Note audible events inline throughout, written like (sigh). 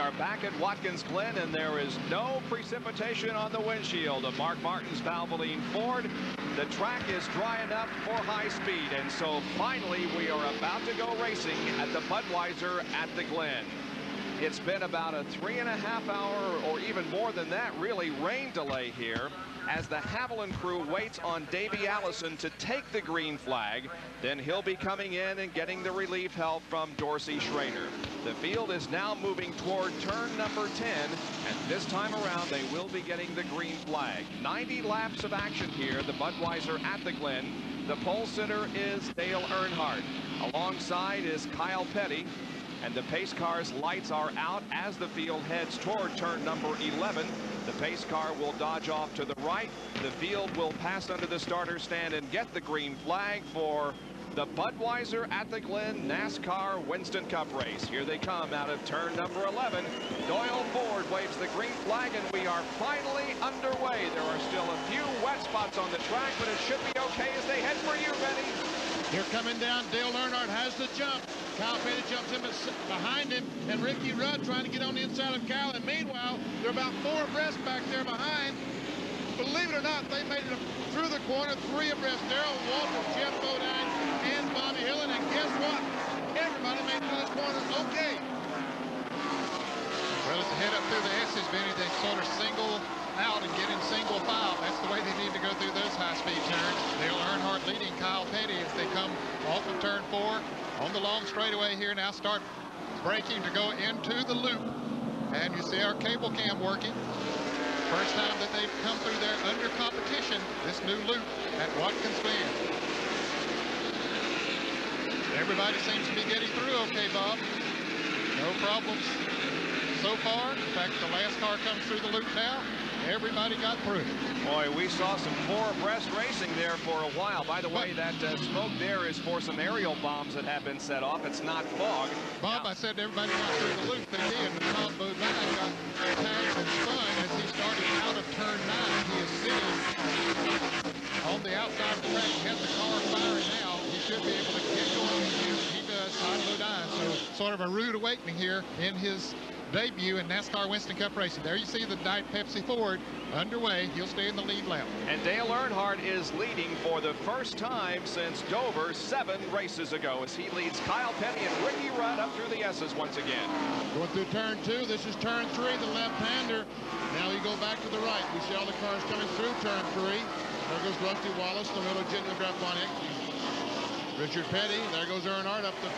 are back at Watkins Glen, and there is no precipitation on the windshield of Mark Martin's Valvoline Ford. The track is dry enough for high speed, and so finally we are about to go racing at the Budweiser at the Glen. It's been about a three and a half hour or even more than that really rain delay here as the Havoline crew waits on Davey Allison to take the green flag. Then he'll be coming in and getting the relief help from Dorsey Schroeder. The field is now moving toward turn number 10 and this time around they will be getting the green flag. 90 laps of action here, the Budweiser at the Glen. The pole sitter is Dale Earnhardt. Alongside is Kyle Petty and the pace car's lights are out as the field heads toward turn number 11. The pace car will dodge off to the right. The field will pass under the starter stand and get the green flag for the Budweiser at the Glen NASCAR Winston Cup race. Here they come out of turn number 11. Doyle Ford waves the green flag and we are finally underway. There are still a few wet spots on the track, but it should be okay as they head for you, Benny. Here coming down, Dale Earnhardt has the jump. Kyle Petty jumps in behind him, and Ricky Rudd trying to get on the inside of Kyle. And meanwhile, they're about four abreast back there behind. Believe it or not, they made it through the corner, three abreast. Darrell Waltrip, Geoff Bodine, and Bobby Hillin. And guess what? Everybody made it through this corner okay. Well, they head up through the S's, Benny, they sort of single out and get in single file. That's the way they need to go through those high-speed turns. Dale Earnhardt leading Kyle Petty as they come off of turn four on the long straightaway here now start braking to go into the loop. And you see our cable cam working. First time that they've come through there under competition, this new loop at Watkins Glen. Everybody seems to be getting through okay, Bob. No problems so far. In fact, the last car comes through the loop now. Everybody got through. Boy, we saw some four-abreast racing there for a while. By the way, that uh, smoke there is for some aerial bombs that have been set off. It's not fog. Bob, now, I said everybody got through the loop. They did. But Todd Bodine got tagged and spun as he started out of turn nine. He is sitting on the outside of the track. He has the car firing now. He should be able to get going. He, he does, Todd Bodine. So sort of a rude awakening here in his debut in NASCAR Winston Cup racing. There you see the Diet Pepsi Ford underway. He'll stay in the lead lap. And Dale Earnhardt is leading for the first time since Dover seven races ago as he leads Kyle Petty and Ricky Rudd up through the S's once again. Going through turn two. This is turn three, the left-hander. Now you go back to the right. We see all the cars coming through turn three. There goes Rusty Wallace, the little Jimmy Graponic. Richard Petty. There goes Earnhardt up the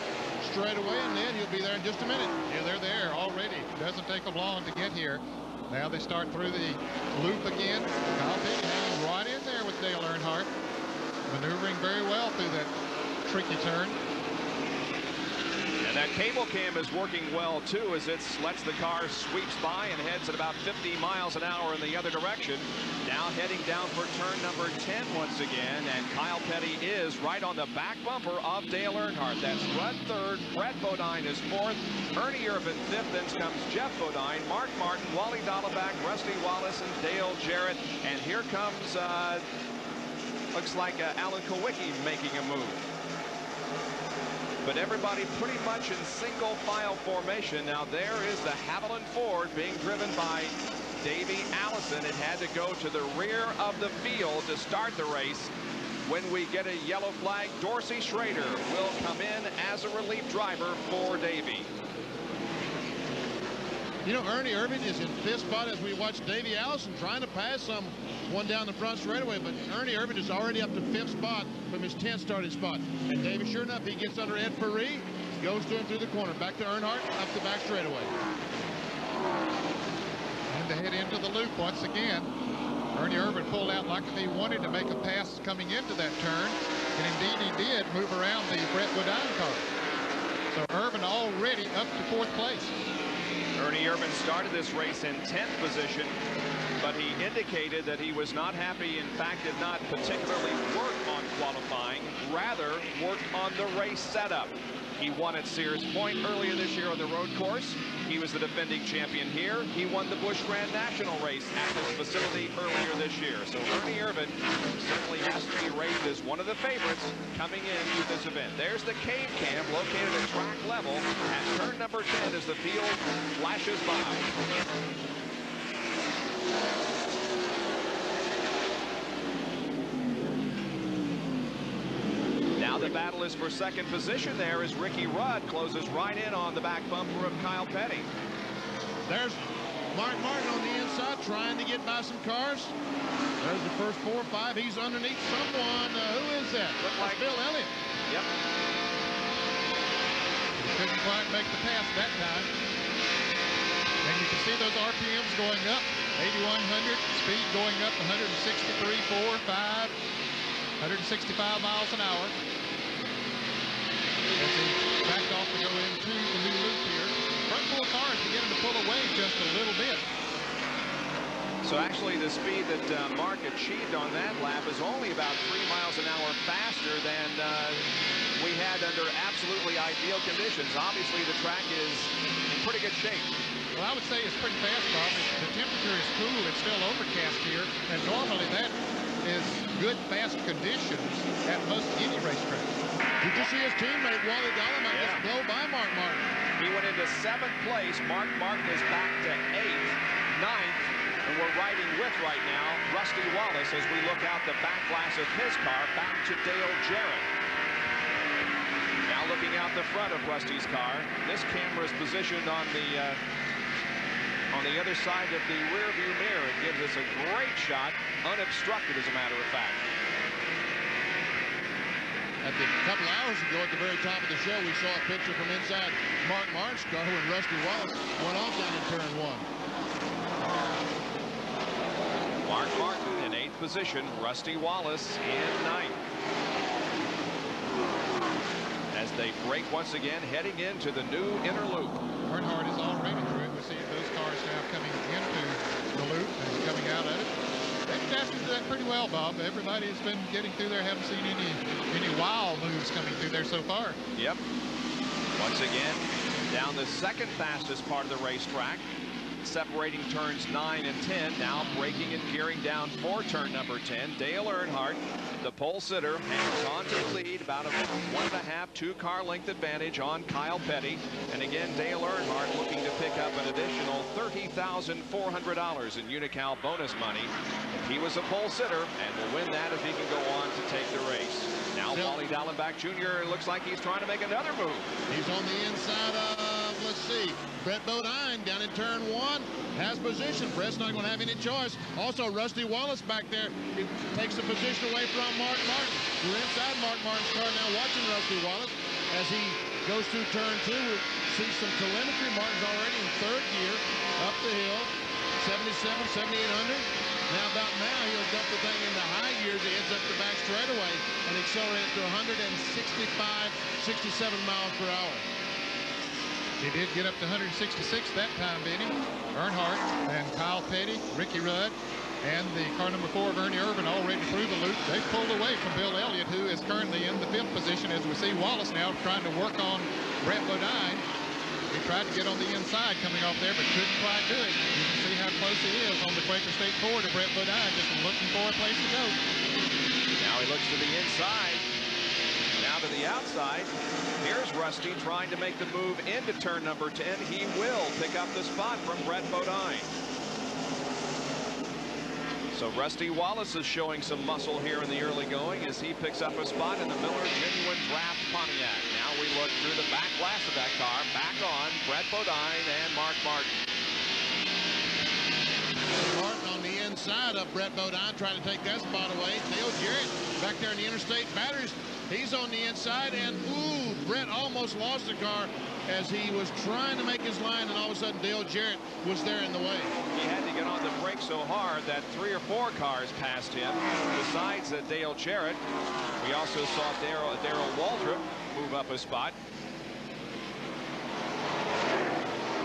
straightaway, and then he'll be there in just a minute. Yeah, they're there already. Doesn't take them long to get here. Now they start through the loop again. Kyle Petty hanging right in there with Dale Earnhardt. Maneuvering very well through that tricky turn. And that cable cam is working well too as it lets the car sweeps by and heads at about 50 miles an hour in the other direction. Now heading down for turn number 10 once again and Kyle Petty is right on the back bumper of Dale Earnhardt. That's Rudd third, Brett Bodine is fourth, Ernie Irvan fifth, then comes Geoff Bodine, Mark Martin, Wally Dallenbach, Rusty Wallace, and Dale Jarrett. And here comes, uh, looks like uh, Alan Kulwicki making a move but everybody pretty much in single file formation. Now there is the Havoline Ford being driven by Davey Allison. It had to go to the rear of the field to start the race. When we get a yellow flag, Dorsey Schroeder will come in as a relief driver for Davey. You know, Ernie Irvan is in fifth spot as we watch Davey Allison trying to pass some one down the front straightaway, but Ernie Irvan is already up to fifth spot from his 10th starting spot. And Davey, sure enough, he gets under Ed Ferree, goes to him through the corner, back to Earnhardt, up the back straightaway. And to head into the loop once again. Ernie Irvan pulled out like he wanted to make a pass coming into that turn, and indeed he did move around the Brett Bodine car. So Irvan already up to fourth place. Ernie Irvan started this race in 10th position, but he indicated that he was not happy, in fact, did not particularly work on qualifying, rather worked on the race setup. He won at Sears Point earlier this year on the road course. He was the defending champion here. He won the Busch Grand National race at this facility earlier this year. So Ernie Irvan certainly has to be rated as one of the favorites coming into this event. There's the cave cam located at track level at turn number 10 as the field flashes by. Now the battle is for second position there as Ricky Rudd closes right in on the back bumper of Kyle Petty. There's Mark Martin on the inside trying to get by some cars. There's the first four or five. He's underneath someone. Uh, who is that? That's like- Bill Elliott. Yep. Couldn't quite make the pass that time. And you can see those RPMs going up. 8,100, speed going up 163, 4, 5, 165 miles an hour. As backed off to go into the new loop here. Front four cars beginning to pull away just a little bit. So actually the speed that uh, Mark achieved on that lap is only about three miles an hour faster than uh, we had under absolutely ideal conditions. Obviously the track is in pretty good shape. Well, I would say it's pretty fast, Bob. The temperature is cool. It's still overcast here. And normally that is good, fast conditions at most any racetrack. Did you see his teammate Wally Dallenbach Yeah. just blow by Mark Martin? He went into seventh place. Mark Martin is back to eighth, ninth, and we're riding with right now Rusty Wallace as we look out the back glass of his car back to Dale Jarrett. Now looking out the front of Rusty's car. This camera is positioned on the uh, on the other side of the rear view mirror. It gives us a great shot, unobstructed as a matter of fact. At the couple hours ago, at the very top of the show, we saw a picture from inside Mark Martin's car when Rusty Wallace went off down in turn one. Mark Martin in eighth position, Rusty Wallace in ninth. As they break once again, heading into the new inner loop. Earnhardt is already through it. We see those cars now coming into the loop and coming out of it. To that pretty well, Bob. Everybody has been getting through there. Haven't seen any any wild moves coming through there so far. Yep. Once again, down the second fastest part of the racetrack, separating turns 9 and 10. Now breaking and gearing down for turn number 10. Dale Earnhardt, the pole sitter, hangs on to the lead, about a one and a half, two car length advantage on Kyle Petty. And again, Dale Earnhardt looking to pick up an additional $30,400 in Unocal bonus money. He was a pole sitter and will win that if he can go on to take the race. Now Wally Dallenbach Jr. looks like he's trying to make another move. He's on the inside of, see, Brett Bodine down in turn one. Has position. Brett's not going to have any choice. Also, Rusty Wallace back there he takes the position away from Mark Martin. We're inside Mark Martin's car now watching Rusty Wallace as he goes through turn two. We see some telemetry. Martin's already in third gear up the hill. 77, 7800. Now about now he'll dump the thing into high gears. He heads up the back straightaway and accelerates to 165, 67 miles per hour. He did get up to 166 that time, Benny. Earnhardt and Kyle Petty, Ricky Rudd, and the car number four of Ernie Irvan already through the loop. They pulled away from Bill Elliott, who is currently in the fifth position as we see Wallace now trying to work on Brett Bodine. He tried to get on the inside coming off there, but couldn't quite do it. You can see how close he is on the Quaker State Ford to Brett Bodine, just looking for a place to go. Now he looks to the inside. Now to the outside. Here's Rusty trying to make the move into turn number 10. He will pick up the spot from Brett Bodine. So Rusty Wallace is showing some muscle here in the early going as he picks up a spot in the Miller Genuine Draft Pontiac. Now we look through the back glass of that car. Back on Brett Bodine and Mark Martin. Martin on the inside of Brett Bodine trying to take that spot away. Dale Jarrett back there in the interstate batteries. He's on the inside and ooh, Brett almost lost the car as he was trying to make his line and all of a sudden Dale Jarrett was there in the way. He had to get on the brake so hard that three or four cars passed him. Besides uh, Dale Jarrett, we also saw Darrell Waltrip move up a spot.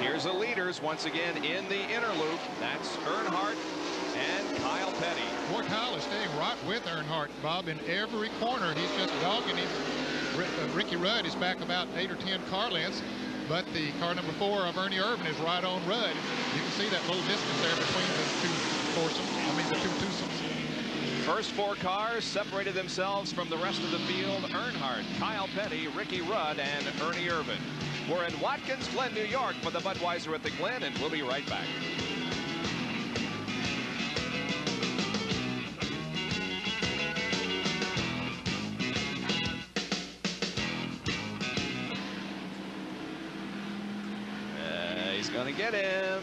Here's the leaders once again in the inner loop. That's Earnhardt and Kyle Petty. Boy, Kyle is staying right with Earnhardt, Bob, in every corner. He's just dogging him. Uh, Ricky Rudd is back about eight or ten car lengths, but the car number four of Ernie Irvan is right on Rudd. You can see that little distance there between the two foursomes. I mean, the two twosomes. First four cars separated themselves from the rest of the field. Earnhardt, Kyle Petty, Ricky Rudd, and Ernie Irvan. We're in Watkins Glen, New York for the Budweiser at the Glen, and we'll be right back. Get him.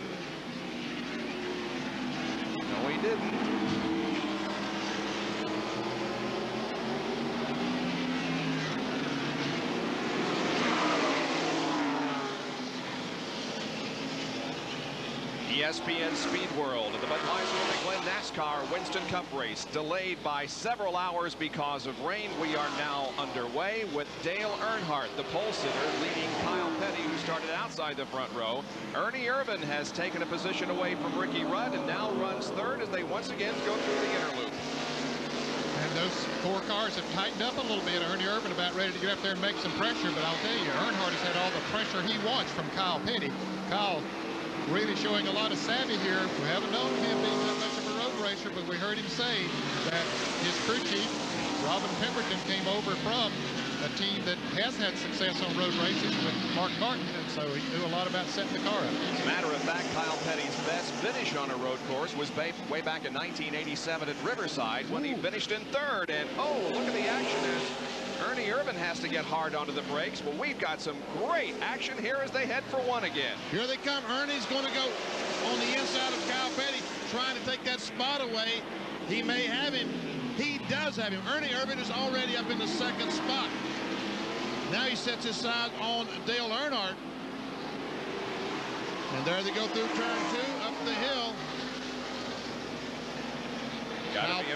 No, he didn't. ESPN Speed World at the Budweiser NASCAR Winston Cup race delayed by several hours because of rain. We are now underway with Dale Earnhardt, the pole sitter, leading Kyle Petty, who started outside the front row. Ernie Irvan has taken a position away from Ricky Rudd and now runs third as they once again go through the inner loop. And those four cars have tightened up a little bit. Ernie Irvan about ready to get up there and make some pressure, but I'll tell you, Earnhardt has had all the pressure he wants from Kyle Petty. Kyle really showing a lot of savvy here. We haven't known him being that much of a road racer, but we heard him say that his crew chief, Robin Pemberton, came over from a team that has had success on road races with Mark Martin, and so he knew a lot about setting the car up. As a matter of fact, Kyle Petty's best finish on a road course was way way back in 1987 at Riverside when he finished in third. And oh, look at the action as Ernie Irvan has to get hard onto the brakes. Well, we've got some great action here as they head for one again. Here they come. Ernie's going to go on the inside of Kyle Petty, trying to take that spot away. He may have him. He does have him. Ernie Irvan is already up in the second spot. Now he sets his sight on Dale Earnhardt. And there they go through turn two, up the hill. Gotta, be,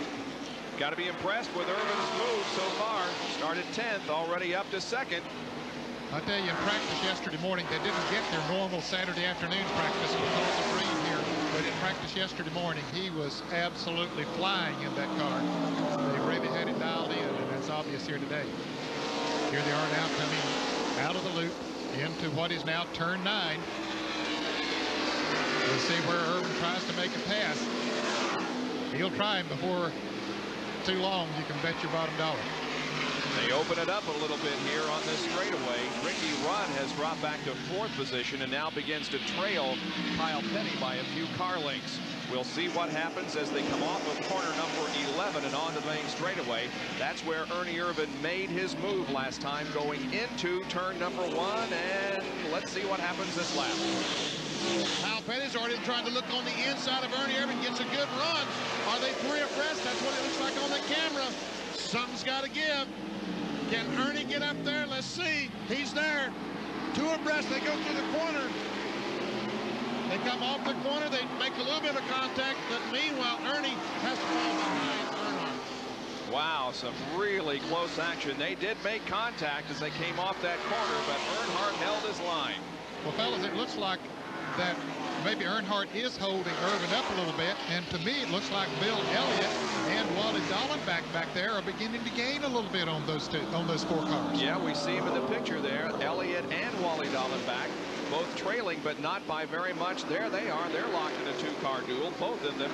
gotta be impressed with Irvan's move so far. Started 10th, already up to second. I tell you, in practice yesterday morning, they didn't get their normal Saturday afternoon practice because of rain here. But in practice yesterday morning, he was absolutely flying in that car. They really had it dialed in, and that's obvious here today. Here they are now coming out of the loop into what is now turn nine. We'll see where Irvan tries to make a pass. He'll try him before too long. You can bet your bottom dollar. They open it up a little bit here on this straightaway. Ricky Rudd has dropped back to fourth position and now begins to trail Kyle Petty by a few car lengths. We'll see what happens as they come off of corner number 11 and onto the main straightaway. That's where Ernie Irvan made his move last time going into turn number one. And let's see what happens this lap. Kyle Petty's already trying to look on the inside of Ernie Irvan. Gets a good run. Are they three abreast? That's what it looks like on the camera. Something's got to give. Can Ernie get up there? Let's see. He's there. Two abreast. They go through the corner. They come off the corner. They make a little bit of contact. But meanwhile, Ernie has to fall behind Earnhardt. Wow, some really close action. They did make contact as they came off that corner, but Earnhardt held his line. Well, fellas, it looks like that maybe Earnhardt is holding Irvan up a little bit, and to me, it looks like Bill Elliott and Wally Dallenbach back there are beginning to gain a little bit on those two, on those four cars. Yeah, we see him in the picture there. Elliott and Wally Dallenbach both trailing, but not by very much. There they are. They're locked in a two-car duel. Both of them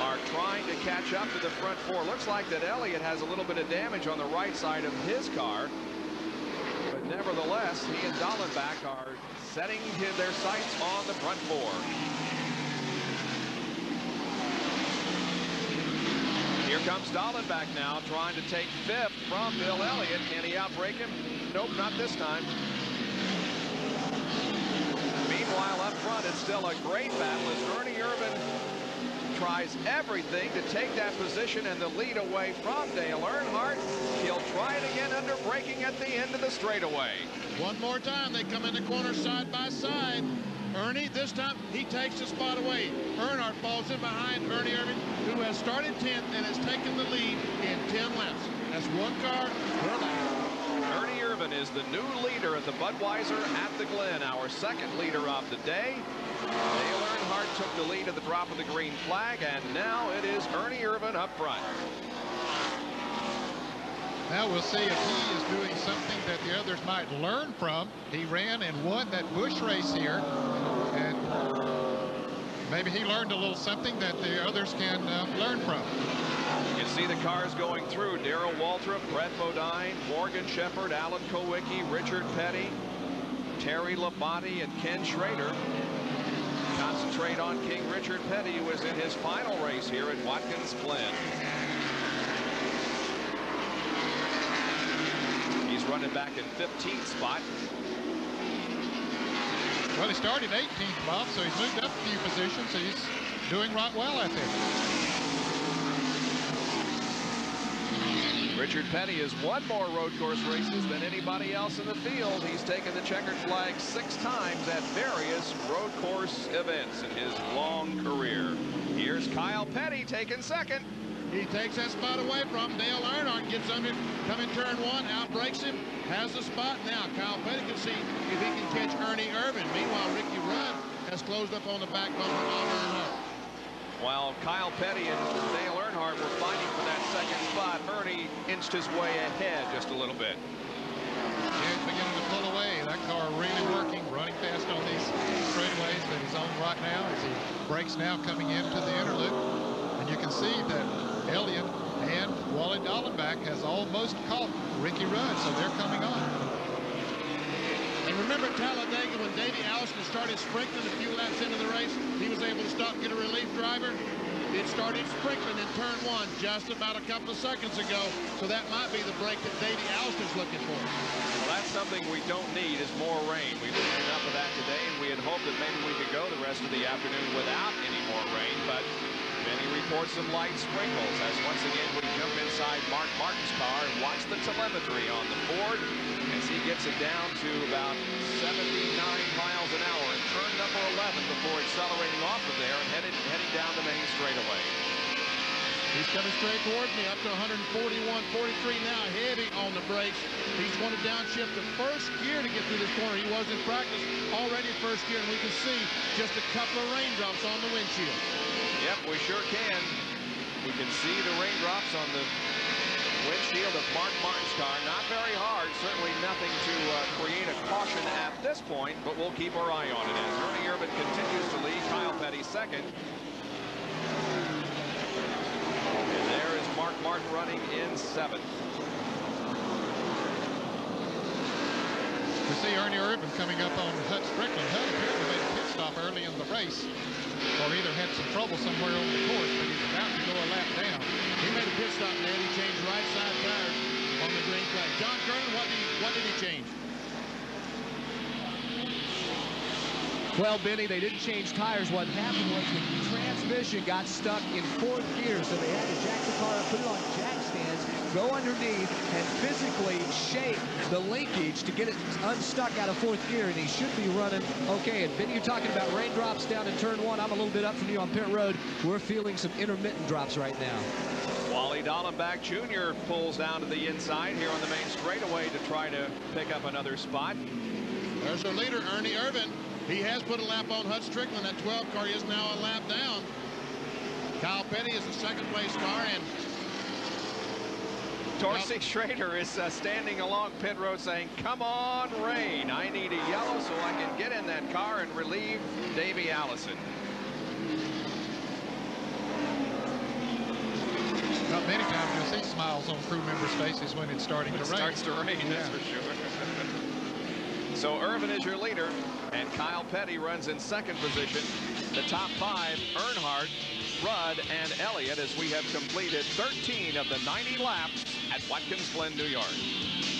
are trying to catch up to the front four. Looks like that Elliott has a little bit of damage on the right side of his car. But nevertheless, he and Dallenbach are setting their sights on the front four. Here comes Dallenbach now, trying to take fifth from Bill Elliott. Can he outbreak him? Nope, not this time. Meanwhile, up front, it's still a great battle as Ernie Irvan tries everything to take that position and the lead away from Dale Earnhardt. He'll try it again under braking at the end of the straightaway. One more time, they come in the corner side by side. Ernie, this time, he takes the spot away. Earnhardt falls in behind Ernie Irvan, who has started 10th and has taken the lead in 10 laps. That's one car per lap. Irvan is the new leader at the Budweiser at the Glen, our second leader of the day. Dale Earnhardt took the lead at the drop of the green flag, and now it is Ernie Irvan up front. Now we'll see if he is doing something that the others might learn from. He ran and won that Busch race here, and maybe he learned a little something that the others can uh, learn from. You can see the cars going through. Darrell Waltrip, Brett Bodine, Morgan Shepherd, Alan Kulwicki, Richard Petty. Terry Labonte and Ken Schrader concentrate on King Richard Petty, who is in his final race here at Watkins Glen. He's running back in 15th spot. Well, he started 18th, Bob, so he's moved up a few positions. So he's doing right well I there. Richard Petty has won more road course races than anybody else in the field. He's taken the checkered flag six times at various road course events in his long career. Here's Kyle Petty taking second. He takes that spot away from Dale Earnhardt, gets under, coming turn one, out breaks him, has the spot now. Kyle Petty can see if he can catch Ernie Irvan. Meanwhile, Ricky Rudd has closed up on the back bumper on Earnhardt. While Kyle Petty and Dale Earnhardt were fighting for that second spot, Ernie inched his way ahead just a little bit. It's beginning to pull away. That car really working, running fast on these straightaways that he's on right now as he breaks now coming into the interloop. And you can see that Elliott and Wally Dallenbach has almost caught Ricky Rudd, so they're coming on. And remember Talladega when Davey Allison started sprinting a few laps into the race, he was able to stop and get a relief driver. It started sprinkling in turn one just about a couple of seconds ago, so that might be the break that Davey Allison's looking for. Well, that's something we don't need is more rain. We've seen enough of that today, and we had hoped that maybe we could go the rest of the afternoon without any more rain, but Benny reports some light sprinkles as once again we jump inside Mark Martin's car and watch the telemetry on the Ford as he gets it down to about 79 miles an hour turn number 11 before accelerating off of there and headed, heading down the main straightaway. He's coming straight towards me, up to 141, 43 now, heavy on the brakes. He's going to downshift the first gear to get through this corner. He was in practice already first gear, and we can see just a couple of raindrops on the windshield. Yep, we sure can. We can see the raindrops on the windshield of Mark Martin's car. Not very hard, certainly nothing to uh, create a caution at this point, but we'll keep our eye on it as Ernie Irvan continues to lead, Kyle Petty second. And there is Mark Martin running in seventh. We see Ernie Irvan coming up on Hut Stricklin. Hut apparently made a pit stop early in the race, or either had some trouble somewhere on the course, but he's about to go a lap down. He made a pit stop, man. He changed right side tires on the green flag. John Kernan, what did he, what did he change? Well, Benny, they didn't change tires. What happened was the transmission got stuck in fourth gear, so they had to jack the car up, put it on jack go underneath, and physically shake the linkage to get it unstuck out of fourth gear, and he should be running okay. And Benny, you're talking about raindrops down in turn one. I'm a little bit up from you on pit road. We're feeling some intermittent drops right now. Wally Dallenbach Jr. pulls down to the inside here on the main straightaway to try to pick up another spot. There's our leader, Ernie Irvan. He has put a lap on Hut Stricklin. That 12 car is now a lap down. Kyle Petty is the second place car, and Dorsey Schroeder is uh, standing along pit road saying, come on, rain. I need a yellow so I can get in that car and relieve Davey Allison. Not many times you'll see smiles on crew members' faces when it's starting It to rain. starts to rain, that's for sure. (laughs) so Irvan is your leader, and Kyle Petty runs in second position. The top five, Earnhardt, Rudd, and Elliott, as we have completed 13 of the 90 laps at Watkins Glen, New York.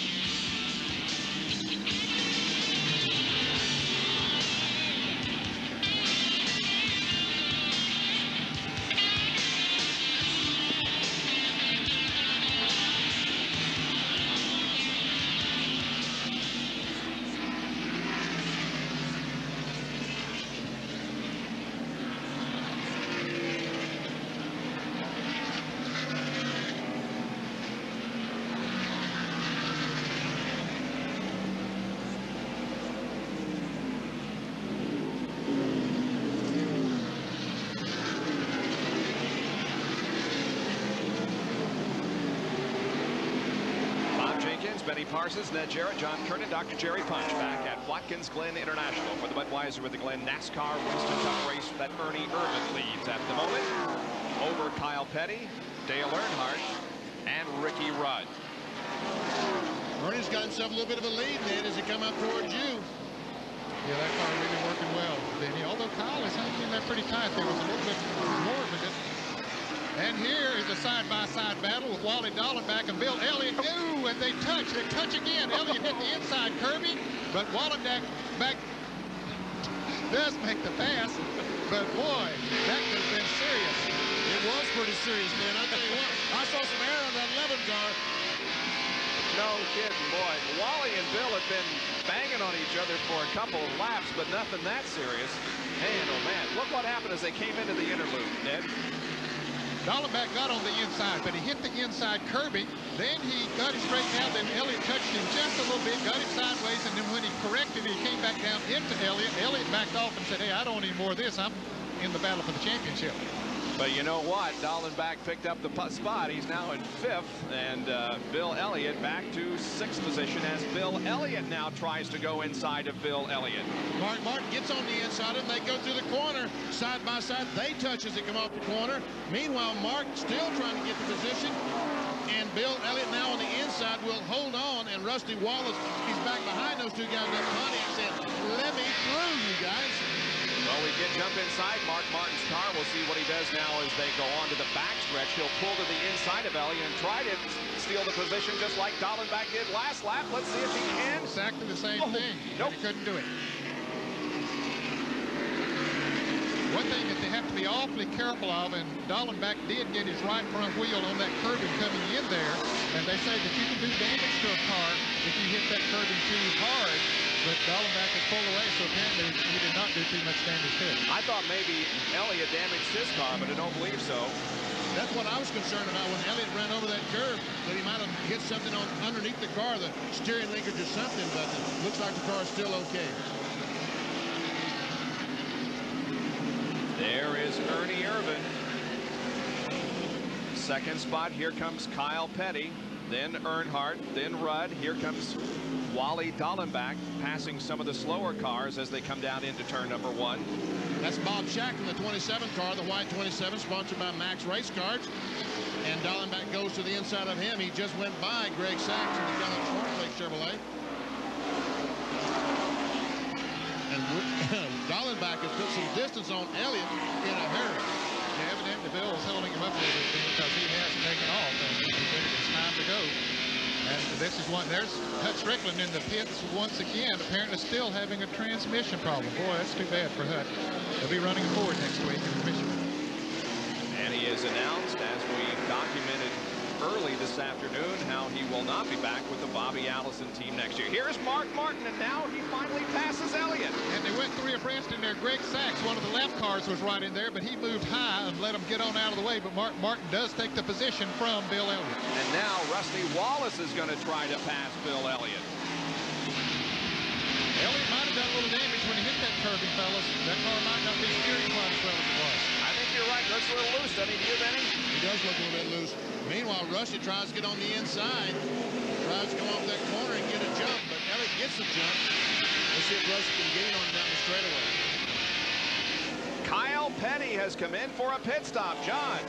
Jenkins, Benny Parsons, Ned Jarrett, John Kernan, Dr. Jerry Punch back at Watkins Glen International for the Budweiser with the Glen NASCAR Winston Cup race that Ernie Irvan leads at the moment over Kyle Petty, Dale Earnhardt, and Ricky Rudd. Ernie's got himself a little bit of a lead, Ned, as he come up towards you. Yeah, that car really working well, Benny. Although Kyle is hanging in there pretty tight. There was a little bit more of it. And here is a side-by-side -side battle with Wally Dallenbach and Bill Elliott. Ooh, and they touch. They touch again. Elliott hit the inside curbing, but Wallenbach back does make the pass. But boy, that could have been serious. It was pretty serious, man. I tell you what, I saw some air on that 11 car. No kidding, boy. Wally and Bill have been banging on each other for a couple of laps, but nothing that serious. Man, oh man, look what happened as they came into the interlude, Ned. Dallenbach got on the inside, but he hit the inside curbing. Then he got it straightened out. Then Elliott touched him just a little bit, got him sideways, and then when he corrected, he came back down into Elliott. Elliott backed off and said, hey, I don't need more of this. I'm in the battle for the championship. But you know what? Dallenbach picked up the spot. He's now in fifth, and uh, Bill Elliott back to sixth position as Bill Elliott now tries to go inside of Bill Elliott. Mark Martin gets on the inside, and they go through the corner. Side by side, they touch as they come off the corner. Meanwhile, Mark still trying to get the position. And Bill Elliott now on the inside will hold on, and Rusty Wallace, he's back behind those two guys. That Pontiac said, let me through, you guys. Well, we get jump inside Mark Martin's car. We'll see what he does now as they go on to the backstretch. He'll pull to the inside of Elliott and try to steal the position just like Dallenbach did last lap. Let's see if he can. Exactly the same oh, thing. Nope. He couldn't do it. One thing that they have to be awfully careful of, and Dallenbach did get his right front wheel on that curbing coming in there, and they say that you can do damage to a car if you hit that curbing too hard but Dallenbach had pulled away, so apparently he did not do too much damage to it. I thought maybe Elliott damaged his car, but I don't believe so. That's what I was concerned about when Elliott ran over that curve, that he might have hit something on underneath the car, the steering linkage or something, but it looks like the car is still okay. There is Ernie Irvan. Second spot, here comes Kyle Petty, then Earnhardt, then Rudd. Here comes Wally Dallenbach passing some of the slower cars as they come down into turn number one. That's Bob Schacht in the 27 car, the white 27, sponsored by Max Race Cards. And Dallenbach goes to the inside of him. He just went by Greg Sacks in the yellow Smart Lake Chevrolet. And (laughs) Dallenbach has put some distance on Elliott in a hurry. Yeah, evidently Bill is holding him up a little bit because he has taken off and it's time to go. And this is one, there's Hut Stricklin in the pits once again, apparently still having a transmission problem. Boy, that's too bad for Hut. He'll be running forward next week in Michigan. And he is announced, as we documented early this afternoon, how he will not be back with the Bobby Allison team next year. Here's Mark Martin, and now he finally passes Elliott. And they went three abreast in there. Greg Sacks, one of the left cars, was right in there, but he moved high and let him get on out of the way. But Mark Martin does take the position from Bill Elliott. And now Rusty Wallace is going to try to pass Bill Elliott. Elliott might have done a little damage when he hit that curbing, fellas. That car might not be steering quite as well as it was. I think you're right. Looks a little loose, doesn't he, to you, Benny? He does look a little bit loose. Meanwhile, Rusty tries to get on the inside. Tries to come off that corner and get a jump, but Elliott gets a jump. Let's see if Rusty can gain on down the straightaway. Kyle Petty has come in for a pit stop. John.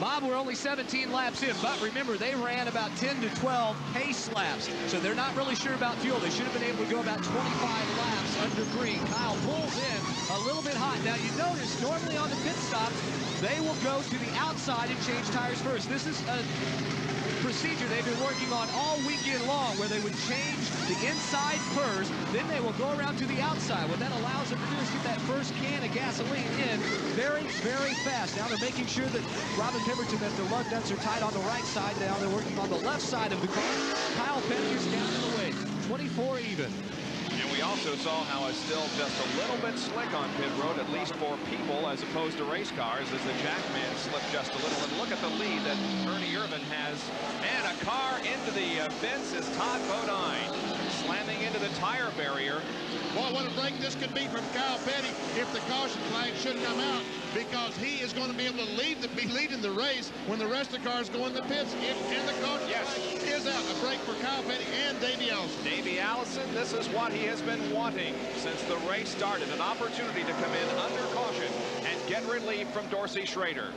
Bob, we're only 17 laps in, but remember, they ran about 10 to 12 pace laps, so they're not really sure about fuel. They should have been able to go about 25 laps under green. Kyle pulls in a little bit hot. Now, you notice, normally on the pit stop, they will go to the outside and change tires first. This is a procedure they've been working on all weekend long where they would change the inside first, then they will go around to the outside. What that allows them to do is get that first can of gasoline in very, very fast. Now they're making sure that Robin Pemberton, that the lug nuts are tight on the right side. Now they're working on the left side of the car. Kyle Petty down in the way, 24 even. Also saw how it's still just a little bit slick on pit road, at least for people as opposed to race cars, as the Jackman slipped just a little. And look at the lead that Ernie Irvan has. And a car into the uh, fence is Todd Bodine, slamming into the tire barrier. Boy, what a break this could be from Kyle Petty if the caution flag should come out because he is going to be able to lead the, be leading the race when the rest of the cars go in the pits. If, and the caution yes. flag is out. A break for Kyle Petty and Davey Allison. Davey Allison, this is what he has been wanting since the race started. An opportunity to come in under caution and get relief from Dorsey Schroeder.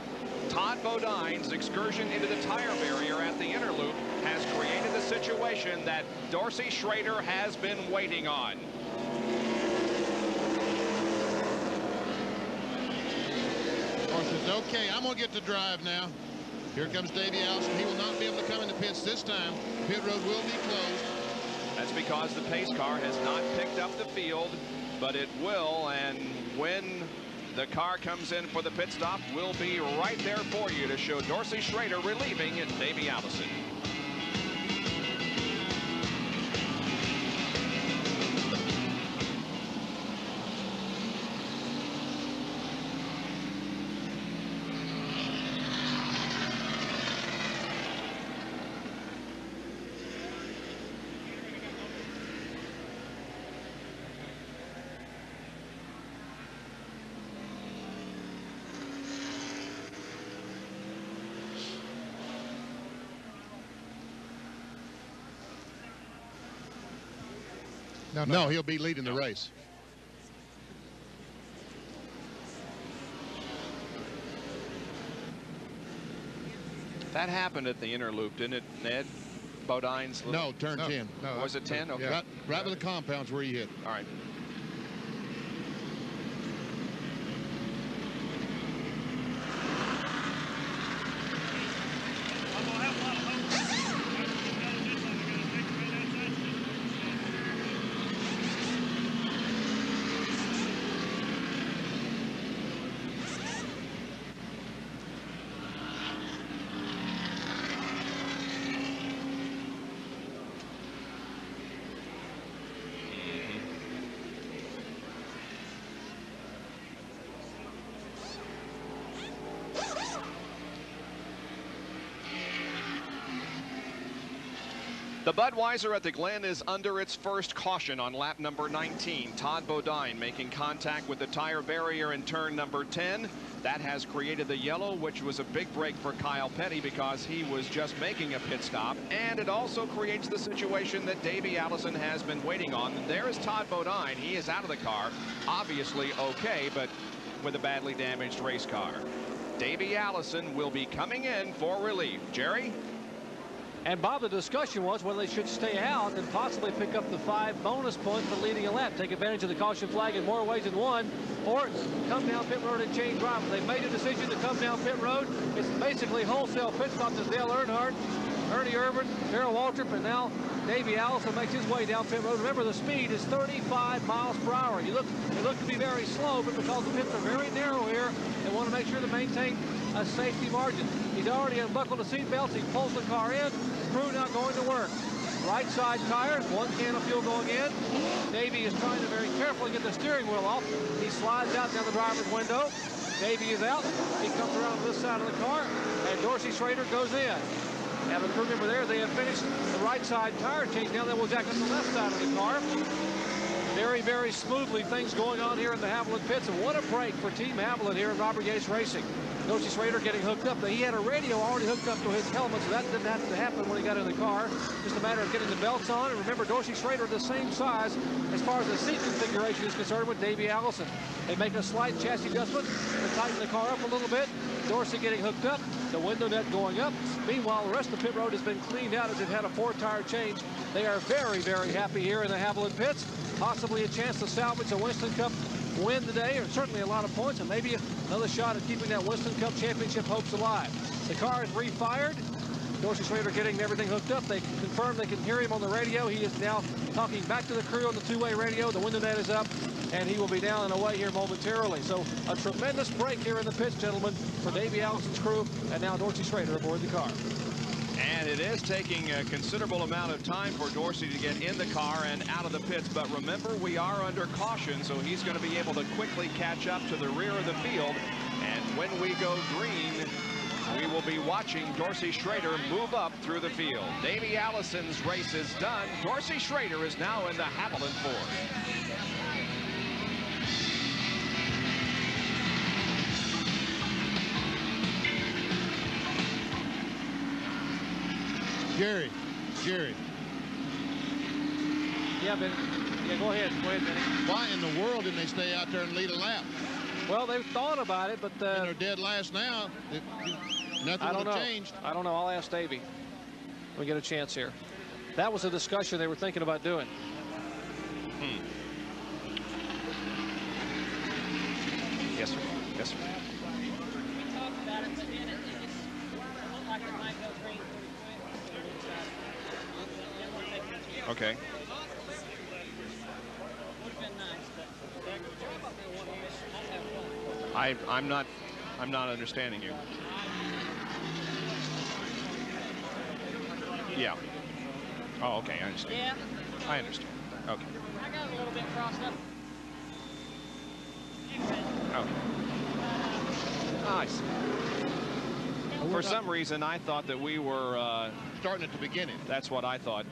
Todd Bodine's excursion into the tire barrier at the inner loop has created the situation that Dorsey Schroeder has been waiting on. Okay, I'm going to get to drive now. Here comes Davey Allison. He will not be able to come into the pits this time. Pit road will be closed. That's because the pace car has not picked up the field, but it will. And when the car comes in for the pit stop, we'll be right there for you to show Dorsey Schroeder relieving Davey Allison. No, no, he'll be leading the race. That happened at the inner loop, didn't it, Ned? Bodine's little- No, turn No, 10. no, Was it 10? Okay. Right, right by the compounds where you hit. All right. The Budweiser at the Glen is under its first caution on lap number 19. Todd Bodine making contact with the tire barrier in turn number 10. That has created the yellow, which was a big break for Kyle Petty because he was just making a pit stop. And it also creates the situation that Davey Allison has been waiting on. There is Todd Bodine. He is out of the car. Obviously okay, but with a badly damaged race car. Davey Allison will be coming in for relief. Jerry? And Bob, the discussion was whether they should stay out and possibly pick up the five bonus points for leading a lap, take advantage of the caution flag in more ways than one, or come down pit road and change drivers. They made a decision to come down pit road. It's basically wholesale pit stops as Dale Earnhardt, Ernie Irvan, Darrell Waltrip, and now Davey Allison makes his way down pit road. Remember, the speed is 35 miles per hour. You look, they look to be very slow, but because the pits are very narrow here, they want to make sure to maintain a safety margin. He's already unbuckled the seat belts. He pulls the car in. Crew now going to work. Right side tires, one can of fuel going in. Davey is trying to very carefully get the steering wheel off. He slides out down the driver's window. Davey is out. He comes around to this side of the car, and Dorsey Schroeder goes in. Have a crew member there. They have finished the right side tire change. Now they will jack up the left side of the car. Very, very smoothly things going on here in the Havoline pits. And what a break for Team Havoline here at Robert Yates Racing. Dorsey Schroeder getting hooked up. He had a radio already hooked up to his helmet, so that didn't have to happen when he got in the car. Just a matter of getting the belts on. And remember, Dorsey Schroeder the same size as far as the seat configuration is concerned with Davey Allison. They make a slight chassis adjustment to tighten the car up a little bit. Dorsey getting hooked up, the window net going up. Meanwhile, the rest of the pit road has been cleaned out as it had a four-tire change. They are very, very happy here in the Havoline pits. Possibly a chance to salvage a Winston Cup win today, or certainly a lot of points, and maybe another shot at keeping that Winston Cup championship hopes alive. The car is refired. Dorsey Schroeder getting everything hooked up. They confirmed they can hear him on the radio. He is now talking back to the crew on the two-way radio. The window net is up, and he will be down and away here momentarily. So a tremendous break here in the pits, gentlemen, for Davey Allison's crew, and now Dorsey Schroeder aboard the car. And it is taking a considerable amount of time for Dorsey to get in the car and out of the pits. But remember, we are under caution, so he's going to be able to quickly catch up to the rear of the field. And when we go green, we will be watching Dorsey Schroeder move up through the field. Davey Allison's race is done. Dorsey Schroeder is now in the Havoline Ford. Jerry, Jerry, Yeah, Ben. Yeah, go ahead. Go ahead, Benny. why in the world didn't they stay out there and lead a lap? Well, they've thought about it, but And uh, they're dead last now. It- nothing I don't know. changed. I don't know. I'll ask Davey. We get a chance here. That was a discussion they were thinking about doing. Yes, sir. Yes, sir. but then it, it just looked like it might go green pretty quick. so we decided, Didn't want to take any chances. Okay. Would have been nice, but that they want to miss, not have fun. I, I'm not, I'm not understanding you. Yeah. Oh, okay, I understand. Yeah, I understand. Okay. I got a little bit crossed up. Okay. Ah, I see. For some reason, I thought that we were, uh, Starting at the beginning. that's what I thought.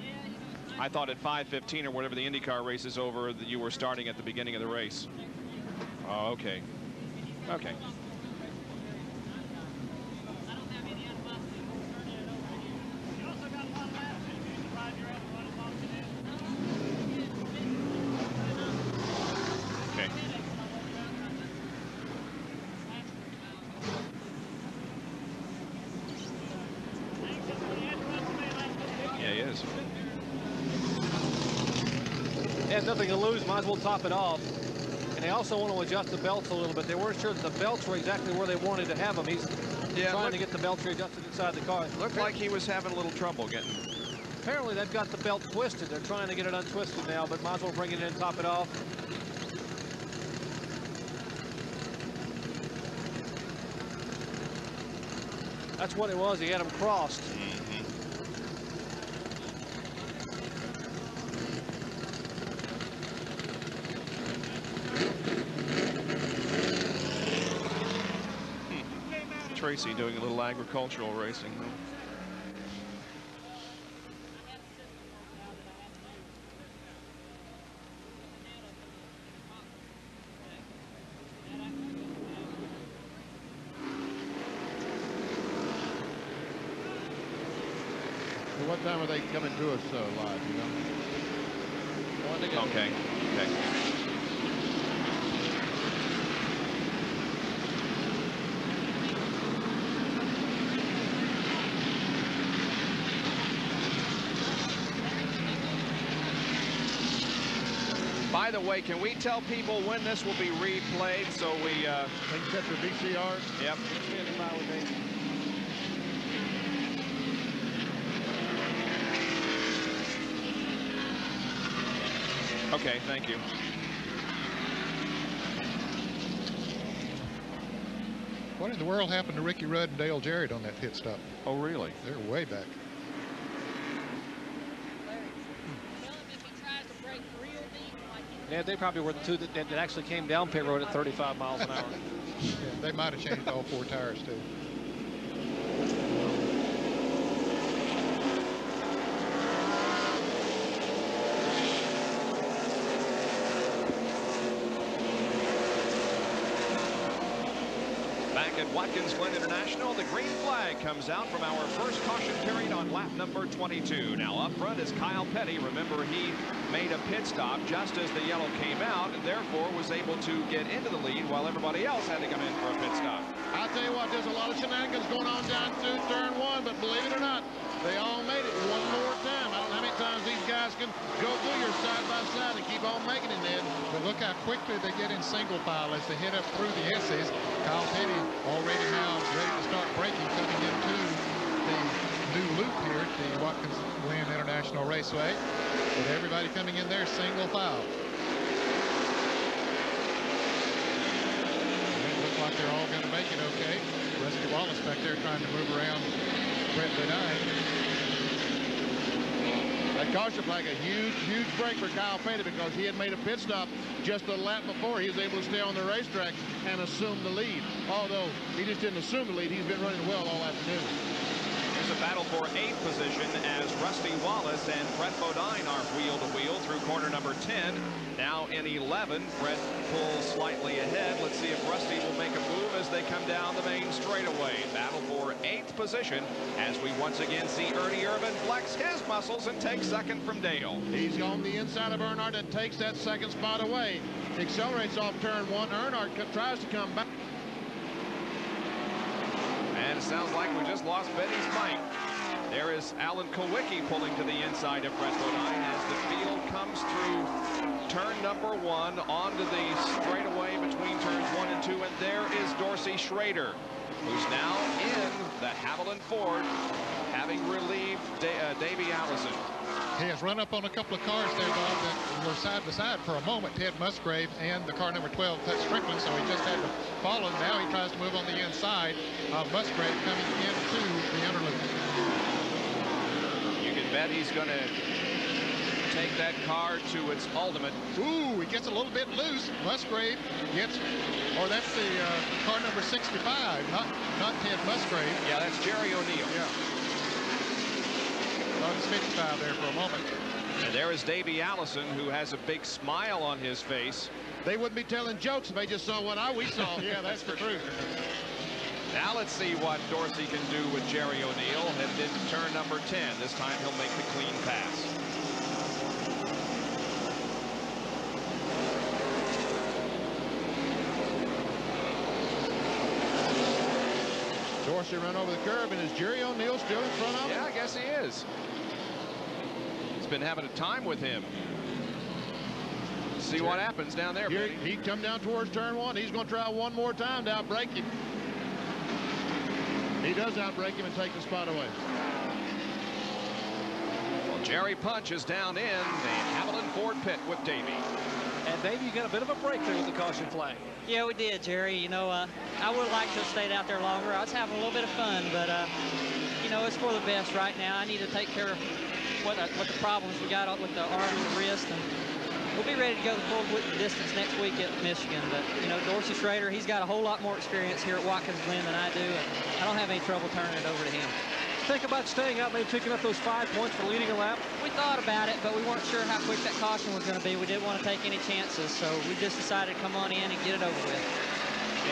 I thought at 5.15 or whatever the IndyCar race is over, that you were starting at the beginning of the race. Oh, okay. Okay. I don't have any animosity. We'll turn it over to you. You also got a lot of laps in you to ride your own run along to Okay. Yeah, he is. They have nothing to lose, might as well top it off. And they also want to adjust the belts a little bit. They weren't sure that the belts were exactly where they wanted to have them. He's Yeah, trying look- to get the belts readjusted inside the car. Looked like he was having a little trouble getting. Apparently they've got the belt twisted. They're trying to get it untwisted now, but might as well bring it in, top it off. That's what it was. He had them crossed. Mm-hmm. Tracy doing a little agricultural racing. what time are they coming to us uh, live, you know? Okay. Okay. By the way, can we tell people when this will be replayed so we, uh, They can set their VCR. yep. Standing by with me. Okay, thank you. What in the world happened to Ricky Rudd and Dale Jarrett on that pit stop? Oh, really? They're way back. Larry, tell him if he tries to break real deep like he Yeah, they probably were the two that, that actually came down pit road at 35 miles an hour. Yeah, they might have changed all four tires too. Back at Watkins Glen International, the green flag comes out from our first caution period on lap number 22. Now up front is Kyle Petty. Remember, he made a pit stop just as the yellow came out and therefore was able to get into the lead while everybody else had to come in for a pit stop. I'll tell you what, there's a lot of shenanigans going on down through turn one, but believe it or not, they all made it one more time. I don't know how many times these guys can go through your side by side and keep on making it, Ned. But look how quickly they get in single file as they hit up through the S's. Kyle Petty already now ready to start braking coming into the new loop here at the Watkins Glen International Raceway. With everybody coming in there single file. It looks like they're all going to make it okay. Rusty Wallace back there trying to move around Brett Bodine. That caution flag, a huge, huge break for Kyle Petty because he had made a pit stop just a lap before. He was able to stay on the racetrack and assume the lead. Although he just didn't assume the lead, he's been running well all afternoon. A battle for eighth position as Rusty Wallace and Brett Bodine are wheel to wheel through corner number 10. Now in 11, Brett pulls slightly ahead. Let's see if Rusty will make a move as they come down the main straightaway. Battle for eighth position as we once again see Ernie Irvan flex his muscles and take second from Dale. He's on the inside of Earnhardt and takes that second spot away. Accelerates off turn one. Earnhardt tries to come back. And it sounds like we just lost Betty's mic. There is Alan Kulwicki pulling to the inside of Brett Bodine as the field comes through turn number one onto the straightaway between turns one and two. And there is Dorsey Schroeder. who's now in the Havoline Ford, having relieved da uh, Davey Allison. He has run up on a couple of cars there, Bob, that were side by side for a moment, Ted Musgrave and the car number 12, Hut Stricklin, so he just had to follow. Now he tries to move on the inside of Musgrave coming into the inner loop. You can bet he's going to take that car to its ultimate. Ooh, he gets a little bit loose. Musgrave gets, or that's the uh, car number 65, not not Ted Musgrave. Yeah, that's Jerry O'Neill. Yeah. Thought it was 55 there for a moment. And there is Davey Allison, who has a big smile on his face. They wouldn't be telling jokes if they just saw what I we saw. (laughs) Yeah, that's the truth. Now let's see what Dorsey can do with Jerry O'Neill headed into turn number 10. This time he'll make the clean pass. Dorsey run over the curb, and is Jerry O'Neill still in front of him? Yeah, I guess he is. He's been having a time with him. See what happens down there, Here, he come down towards turn one. He's going to try one more time to outbrake him. He does outbrake him and take the spot away. Well, Jerry Punch is down in the Havoline Ford pit with Davey. And maybe you got a bit of a break there with the caution flag. Yeah, we did, Jerry. You know, uh, I would like to have stayed out there longer. I was having a little bit of fun, but, uh, you know, it's for the best right now. I need to take care of what, uh, what the problems we got with the arm and the wrist. And we'll be ready to go the full distance next week at Michigan. But, you know, Dorsey Schroeder, he's got a whole lot more experience here at Watkins Glen than I do. And I don't have any trouble turning it over to him. Think about staying out, maybe picking up those five points for leading a lap. We thought about it, but we weren't sure how quick that caution was going to be. We didn't want to take any chances, so we just decided to come on in and get it over with.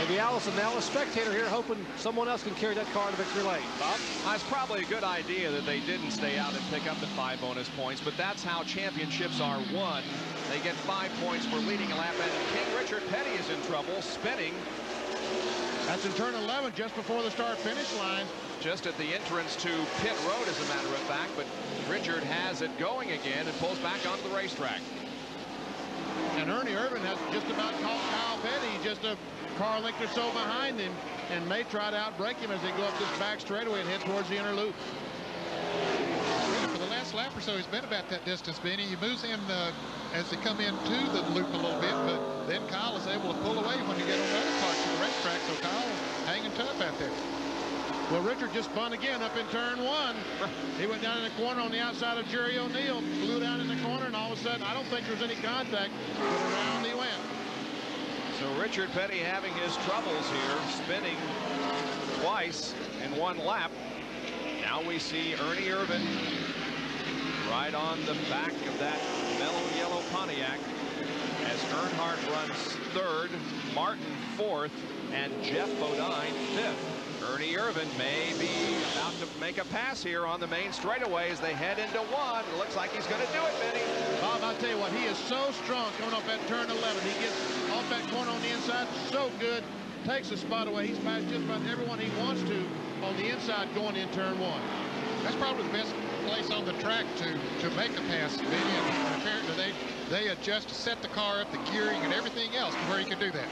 Davey Allison now a spectator here hoping someone else can carry that car to victory lane. Bob? Uh, It's probably a good idea that they didn't stay out and pick up the five bonus points, but that's how championships are won. They get five points for leading a lap, and King Richard Petty is in trouble, spinning That's in turn 11, just before the start-finish line. just at the entrance to pit road, as a matter of fact, but Richard has it going again and pulls back onto the racetrack. And Ernie Irvan has just about caught Kyle Petty, just a car length or so behind him, and may try to outbreak him as they go up this back straightaway and head towards the inner loop. For the last lap or so, he's been about that distance, Benny. He moves in uh, as they come into the loop a little bit, but then Kyle is able to pull away when you get on the other parts of the racetrack, so Kyle hanging tough out there. Well, Richard just spun again up in turn one. He went down in the corner on the outside of Jerry O'Neill, flew down in the corner, and all of a sudden, I don't think there was any contact, but around he went. So Richard Petty having his troubles here, spinning twice in one lap. Now we see Ernie Irvan right on the back of that mellow yellow Pontiac as Earnhardt runs third, Martin fourth, and Geoff Bodine fifth. Ernie Irvan may be about to make a pass here on the main straightaway as they head into one. It looks like he's going to do it, Benny. Bob, I'll tell you what, he is so strong coming off that turn 11. He gets off that corner on the inside so good, takes the spot away. He's passed just about everyone he wants to on the inside going in turn one. That's probably the best place on the track to to make a pass. And apparently they they adjust to set the car up, the gearing, and everything else to where he can do that.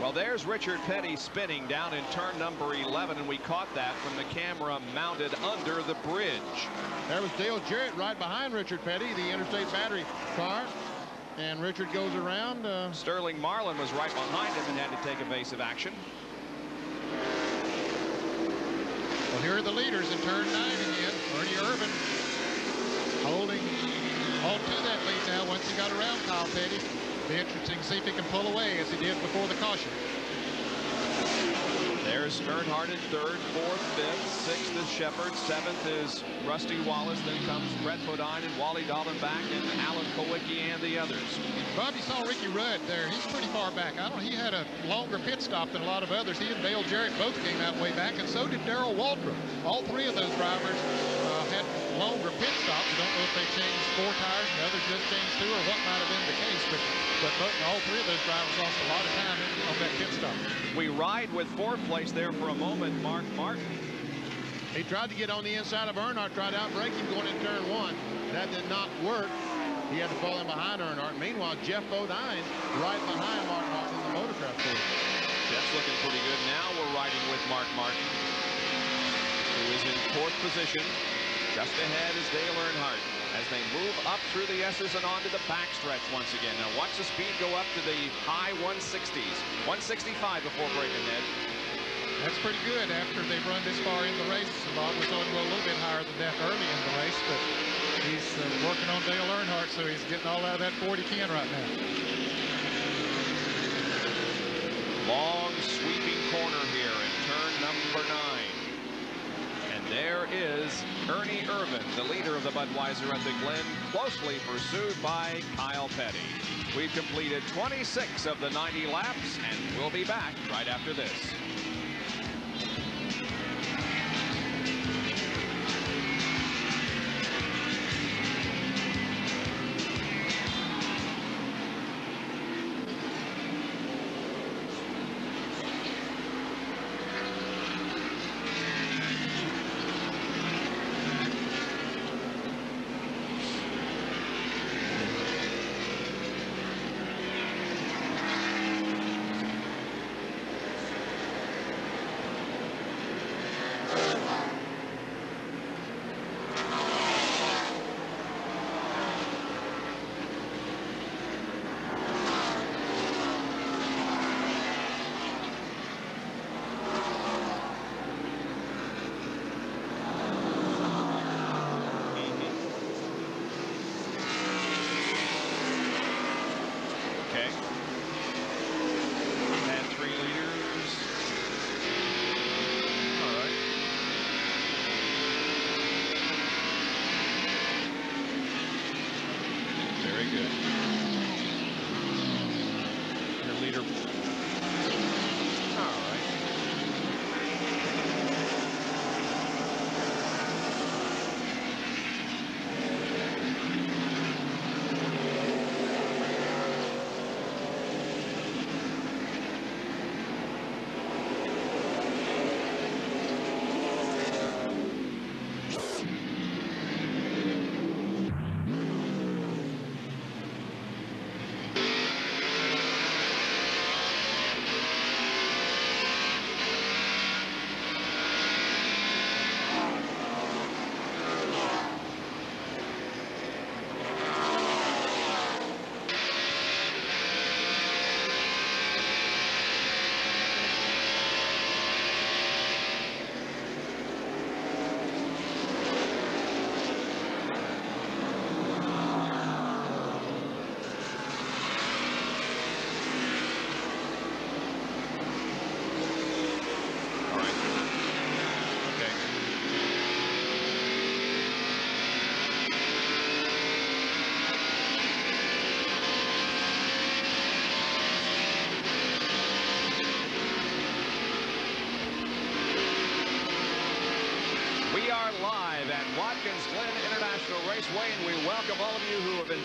Well, there's Richard Petty spinning down in turn number 11, and we caught that from the camera mounted under the bridge. There was Dale Jarrett right behind Richard Petty, the Interstate Battery car. And Richard goes around. Uh, Sterling Marlin was right behind him and had to take evasive action. Well, here are the leaders in turn nine again. Ernie Irvan holding on to that lead now once he got around Kyle Petty. Be interesting to see if he can pull away as he did before the caution. There's Earnhardt in third, fourth, fifth, sixth is Shepherd, seventh is Rusty Wallace. Then comes Brett Bodine and Wally Dallenbach and Alan Kulwicki and the others. You saw Ricky Rudd there. He's pretty far back. I don't. He had a longer pit stop than a lot of others. He and Dale Jarrett both came out way back, and so did Darrell Waltrip. All three of those drivers uh, had longer pit stops. I don't know if they changed four tires and the others just changed two, or what might have been the case. But but both, all three of those drivers lost a lot of time on that pit stop. We ride with fourth place there for a moment. Mark Martin. he tried to get on the inside of Earnhardt, tried to outbrake him going in turn one. That did not work. He had to fall in behind Earnhardt. Meanwhile, Geoff Bodine right behind Mark Martin in the Motorcraft field. That's looking pretty good. Now we're riding with Mark Martin, who is in fourth position. Just ahead is Dale Earnhardt as they move up through the S's and onto the backstretch once again. Now watch the speed go up to the high 160s. 165 before braking Ned. That's pretty good after they've run this far in the race. Bob was going to go a little bit higher than that early in the race, but he's uh, working on Dale Earnhardt, so he's getting all out of that 40 can right now. Long sweeping corner here in turn number nine. There is Ernie Irvan, the leader of the Budweiser at the Glen, closely pursued by Kyle Petty. We've completed 26 of the 90 laps, and we'll be back right after this.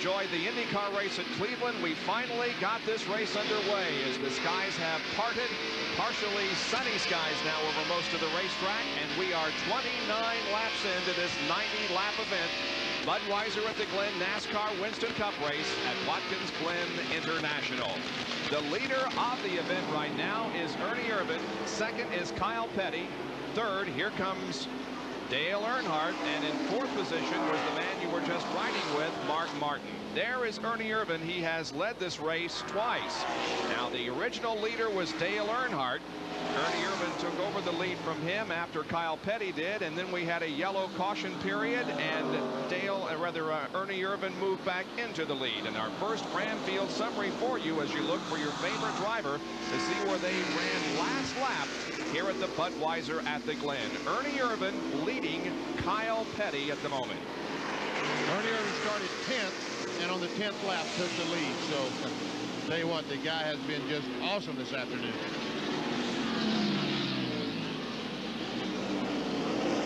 Enjoyed the IndyCar race at Cleveland. We finally got this race underway as the skies have parted. Partially sunny skies now over most of the racetrack, and we are 29 laps into this 90-lap event. Budweiser at the Glen NASCAR Winston Cup race at Watkins Glen International. The leader of the event right now is Ernie Irvan. Second is Kyle Petty. Third, here comes Dale Earnhardt, and in fourth position was the man were just riding with, Mark Martin. There is Ernie Irvan. He has led this race twice. Now, the original leader was Dale Earnhardt. Ernie Irvan took over the lead from him after Kyle Petty did, and then we had a yellow caution period, and Dale, uh, rather, uh, Ernie Irvan moved back into the lead. And our first Fram Field summary for you as you look for your favorite driver to see where they ran last lap here at the Budweiser at the Glen. Ernie Irvan leading Kyle Petty at the moment. Ernie Irvan started 10th, and on the 10th lap took the lead. So, tell you what, the guy has been just awesome this afternoon.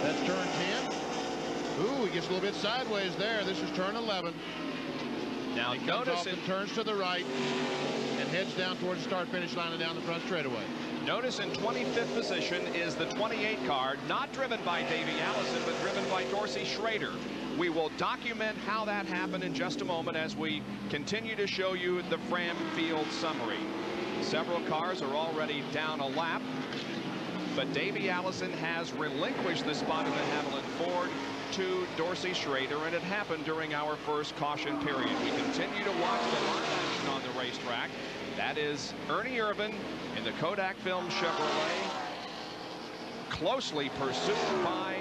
That's turn 10. Ooh, he gets a little bit sideways there. This is turn 11. Now He comes notice off and turns to the right and heads down towards the start finish line and down the front straightaway. notice in 25th position is the 28 car, not driven by Davey Allison, but driven by Dorsey Schroeder. We will document how that happened in just a moment as we continue to show you the Fram Field summary. Several cars are already down a lap. But Davey Allison has relinquished the spot in the Havoline Ford to Dorsey Schroeder, and it happened during our first caution period. We continue to watch the live action on the racetrack. That is Ernie Irvan in the Kodak Film Chevrolet, closely pursued by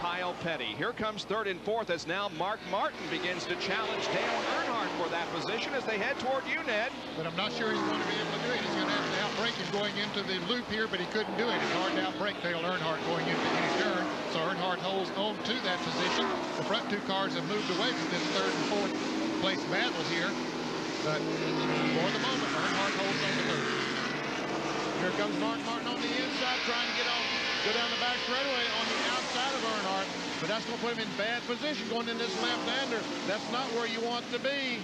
Kyle Petty. Here comes third and fourth as now Mark Martin begins to challenge Dale Earnhardt for that position as they head toward you, Ned. But I'm not sure he's going to be able to do it. He's going to have to outbrake him going into the loop here, but he couldn't do it. It's hard to outbrake Dale Earnhardt going into any turn. So Earnhardt holds on to that position. The front two cars have moved away from this third and fourth place battle here. But for the moment, Earnhardt holds on the loop. Here comes Mark Martin on the inside trying to get off go down the back straightaway on the outside of Earnhardt, but that's going to put him in bad position going in this left-hander. That's not where you want to be.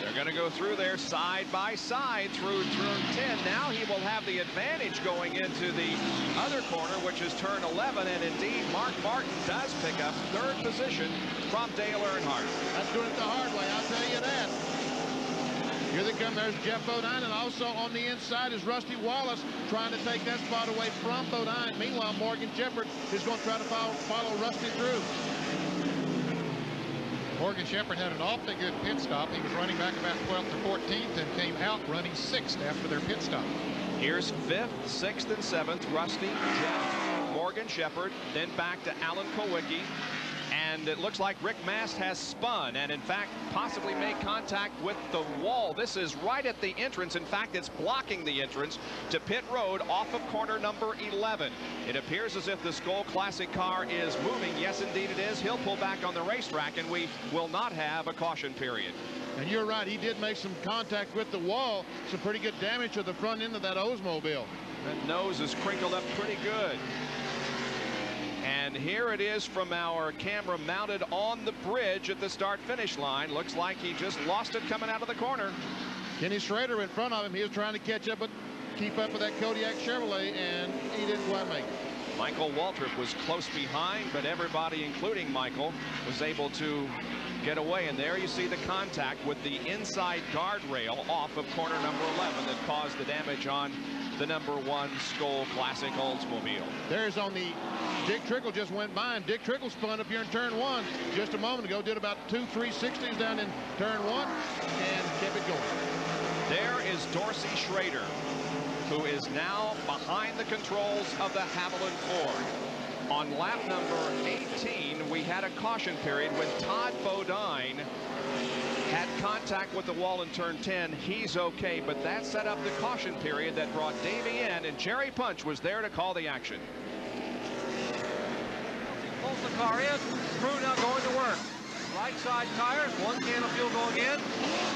They're going to go through there side by side through turn 10. Now he will have the advantage going into the other corner, which is turn 11. And indeed, Mark Martin does pick up third position from Dale Earnhardt. That's doing it the hard way, I'll tell you that. Here they come. There's Geoff Bodine, and also on the inside is Rusty Wallace trying to take that spot away from Bodine. Meanwhile, Morgan Shepherd is going to try to follow, follow Rusty through. Morgan Shepherd had an awfully good pit stop. He was running back about 12th or 14th and came out running 6th after their pit stop. Here's 5th, 6th, and 7th. Rusty, Geoff, Morgan Shepherd, then back to Alan Kulwicki, and it looks like Rick Mast has spun and in fact possibly made contact with the wall. This is right at the entrance. In fact, it's blocking the entrance to pit road off of corner number 11. It appears as if the Skoal Classic car is moving. Yes, indeed it is. He'll pull back on the racetrack and we will not have a caution period. And you're right, he did make some contact with the wall. Some pretty good damage to the front end of that Oldsmobile. That nose is crinkled up pretty good. And here it is from our camera mounted on the bridge at the start-finish line. Looks like he just lost it coming out of the corner. Kenny Schrader in front of him. He was trying to catch up, but keep up with that Kodiak Chevrolet, and he didn't quite make it. Michael Waltrip was close behind, but everybody, including Michael, was able to get away. And there you see the contact with the inside guardrail off of corner number 11 that caused the damage on the number one Skoal Classic Oldsmobile. There's on the Dick Trickle just went by, and Dick Trickle spun up here in turn one just a moment ago. Did about two 360s down in turn one and kept it going. There is Dorsey Schroeder, who is now behind the controls of the Havoline Ford. On lap number 18, we had a caution period when Todd Bodine had contact with the wall in turn 10. He's okay, but that set up the caution period that brought Davey in, and Jerry Punch was there to call the action. Pulls the car in, crew now going to work. Right side tires, one can of fuel going in.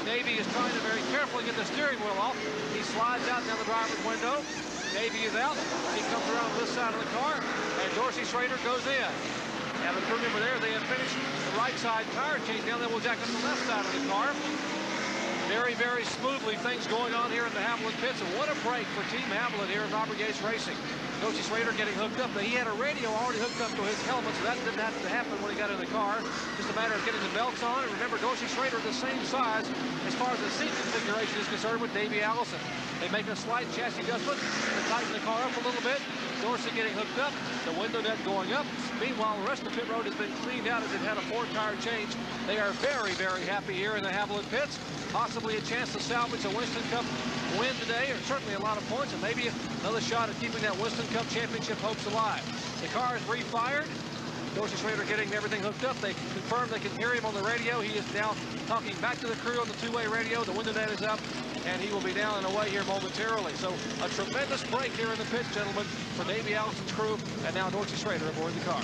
Davey is trying to very carefully get the steering wheel off. He slides out down the driver's window. Davey is out. He comes around this side of the car, and Dorsey Schroeder goes in. Now the crew member there, they have finished the right side tire change. Now they will jack up the left side of the car. Very, very smoothly things going on here in the Havoline pits. And what a break for Team Havoline here in Robert Yates Racing. Dorsey Schroeder getting hooked up. Now, he had a radio already hooked up to his helmet, so that didn't have to happen when he got in the car. Just a matter of getting the belts on. And remember, Dorsey Schroeder the same size as far as the seat configuration is concerned with Davey Allison. They make a slight chassis adjustment to tighten the car up a little bit. Dorsey getting hooked up, the window net going up. Meanwhile, the rest of the pit road has been cleaned out as it had a four-tire change. They are very, very happy here in the Havoline pits. Possibly a chance to salvage a Winston Cup win today, or certainly a lot of points, and maybe another shot at keeping that Winston Cup championship hopes alive. The car is refired. Dorsey Schroeder getting everything hooked up. They confirmed they can hear him on the radio. He is now talking back to the crew on the two-way radio. The window net is up, and he will be down and away here momentarily. So a tremendous break here in the pits, gentlemen, for Davey Allison's crew, and now Dorsey Schroeder aboard the car.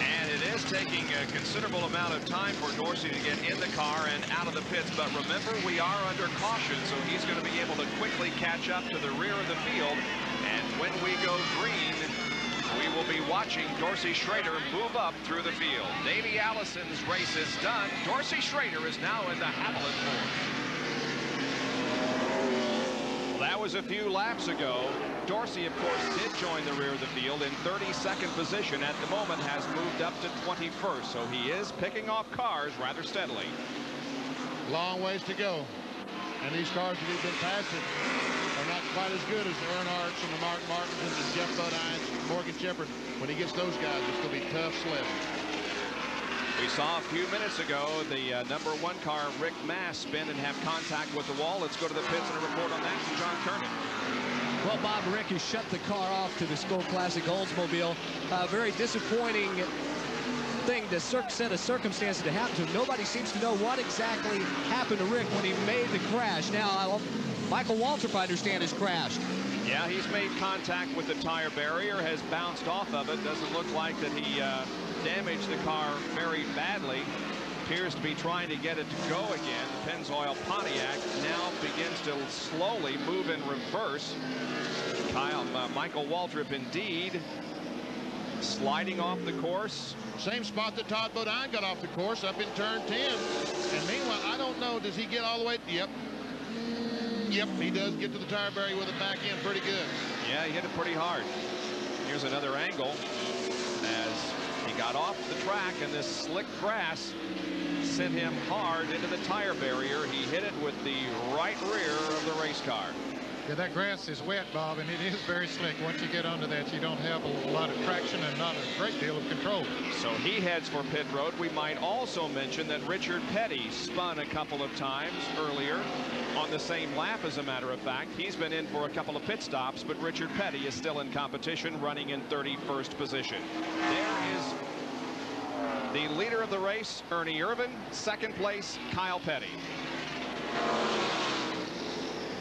And it is taking a considerable amount of time for Dorsey to get in the car and out of the pits. But remember, we are under caution, so he's going to be able to quickly catch up to the rear of the field. And when we go green, we will be watching Dorsey Schroeder move up through the field. Davey Allison's race is done. Dorsey Schroeder is now in the Havoline Ford. That was a few laps ago. Dorsey, of course, did join the rear of the field in 32nd position. At the moment, has moved up to 21st, so he is picking off cars rather steadily. Long ways to go. And these cars he's been passing quite as good as the Earnhardts and the Mark Martins and the Geoff Bodine, Morgan Shepherd. When he gets those guys, it's going to be tough sledding. We saw a few minutes ago the uh, number one car, Rick Mast, spin and have contact with the wall. Let's go to the pits and a report on that from John Kernan. Well, Bob Rick has shut the car off to the Skoal Classic Oldsmobile. Uh, very disappointing thing, the set of circumstances to happen to him. Nobody seems to know what exactly happened to Rick when he made the crash. Now, Michael Waltrip, I understand, has crashed. Yeah, he's made contact with the tire barrier, has bounced off of it. Doesn't look like that he uh, damaged the car very badly. Appears to be trying to get it to go again. The Pennzoil Pontiac now begins to slowly move in reverse. Kyle, uh, Michael Waltrip indeed sliding off the course. Same spot that Todd Bodine got off the course up in turn 10. And meanwhile, I don't know, does he get all the way? Yep. Yep, he does get to the tire barrier with it back in pretty good. Yeah, he hit it pretty hard. Here's another angle as he got off the track and this slick grass sent him hard into the tire barrier. He hit it with the right rear of the race car. Yeah, that grass is wet, Bob, and it is very slick. Once you get under that, you don't have a lot of traction and not a great deal of control. So he heads for pit road. We might also mention that Richard Petty spun a couple of times earlier on the same lap, as a matter of fact. He's been in for a couple of pit stops, but Richard Petty is still in competition, running in 31st position. There is the leader of the race, Ernie Irvan. Second place, Kyle Petty.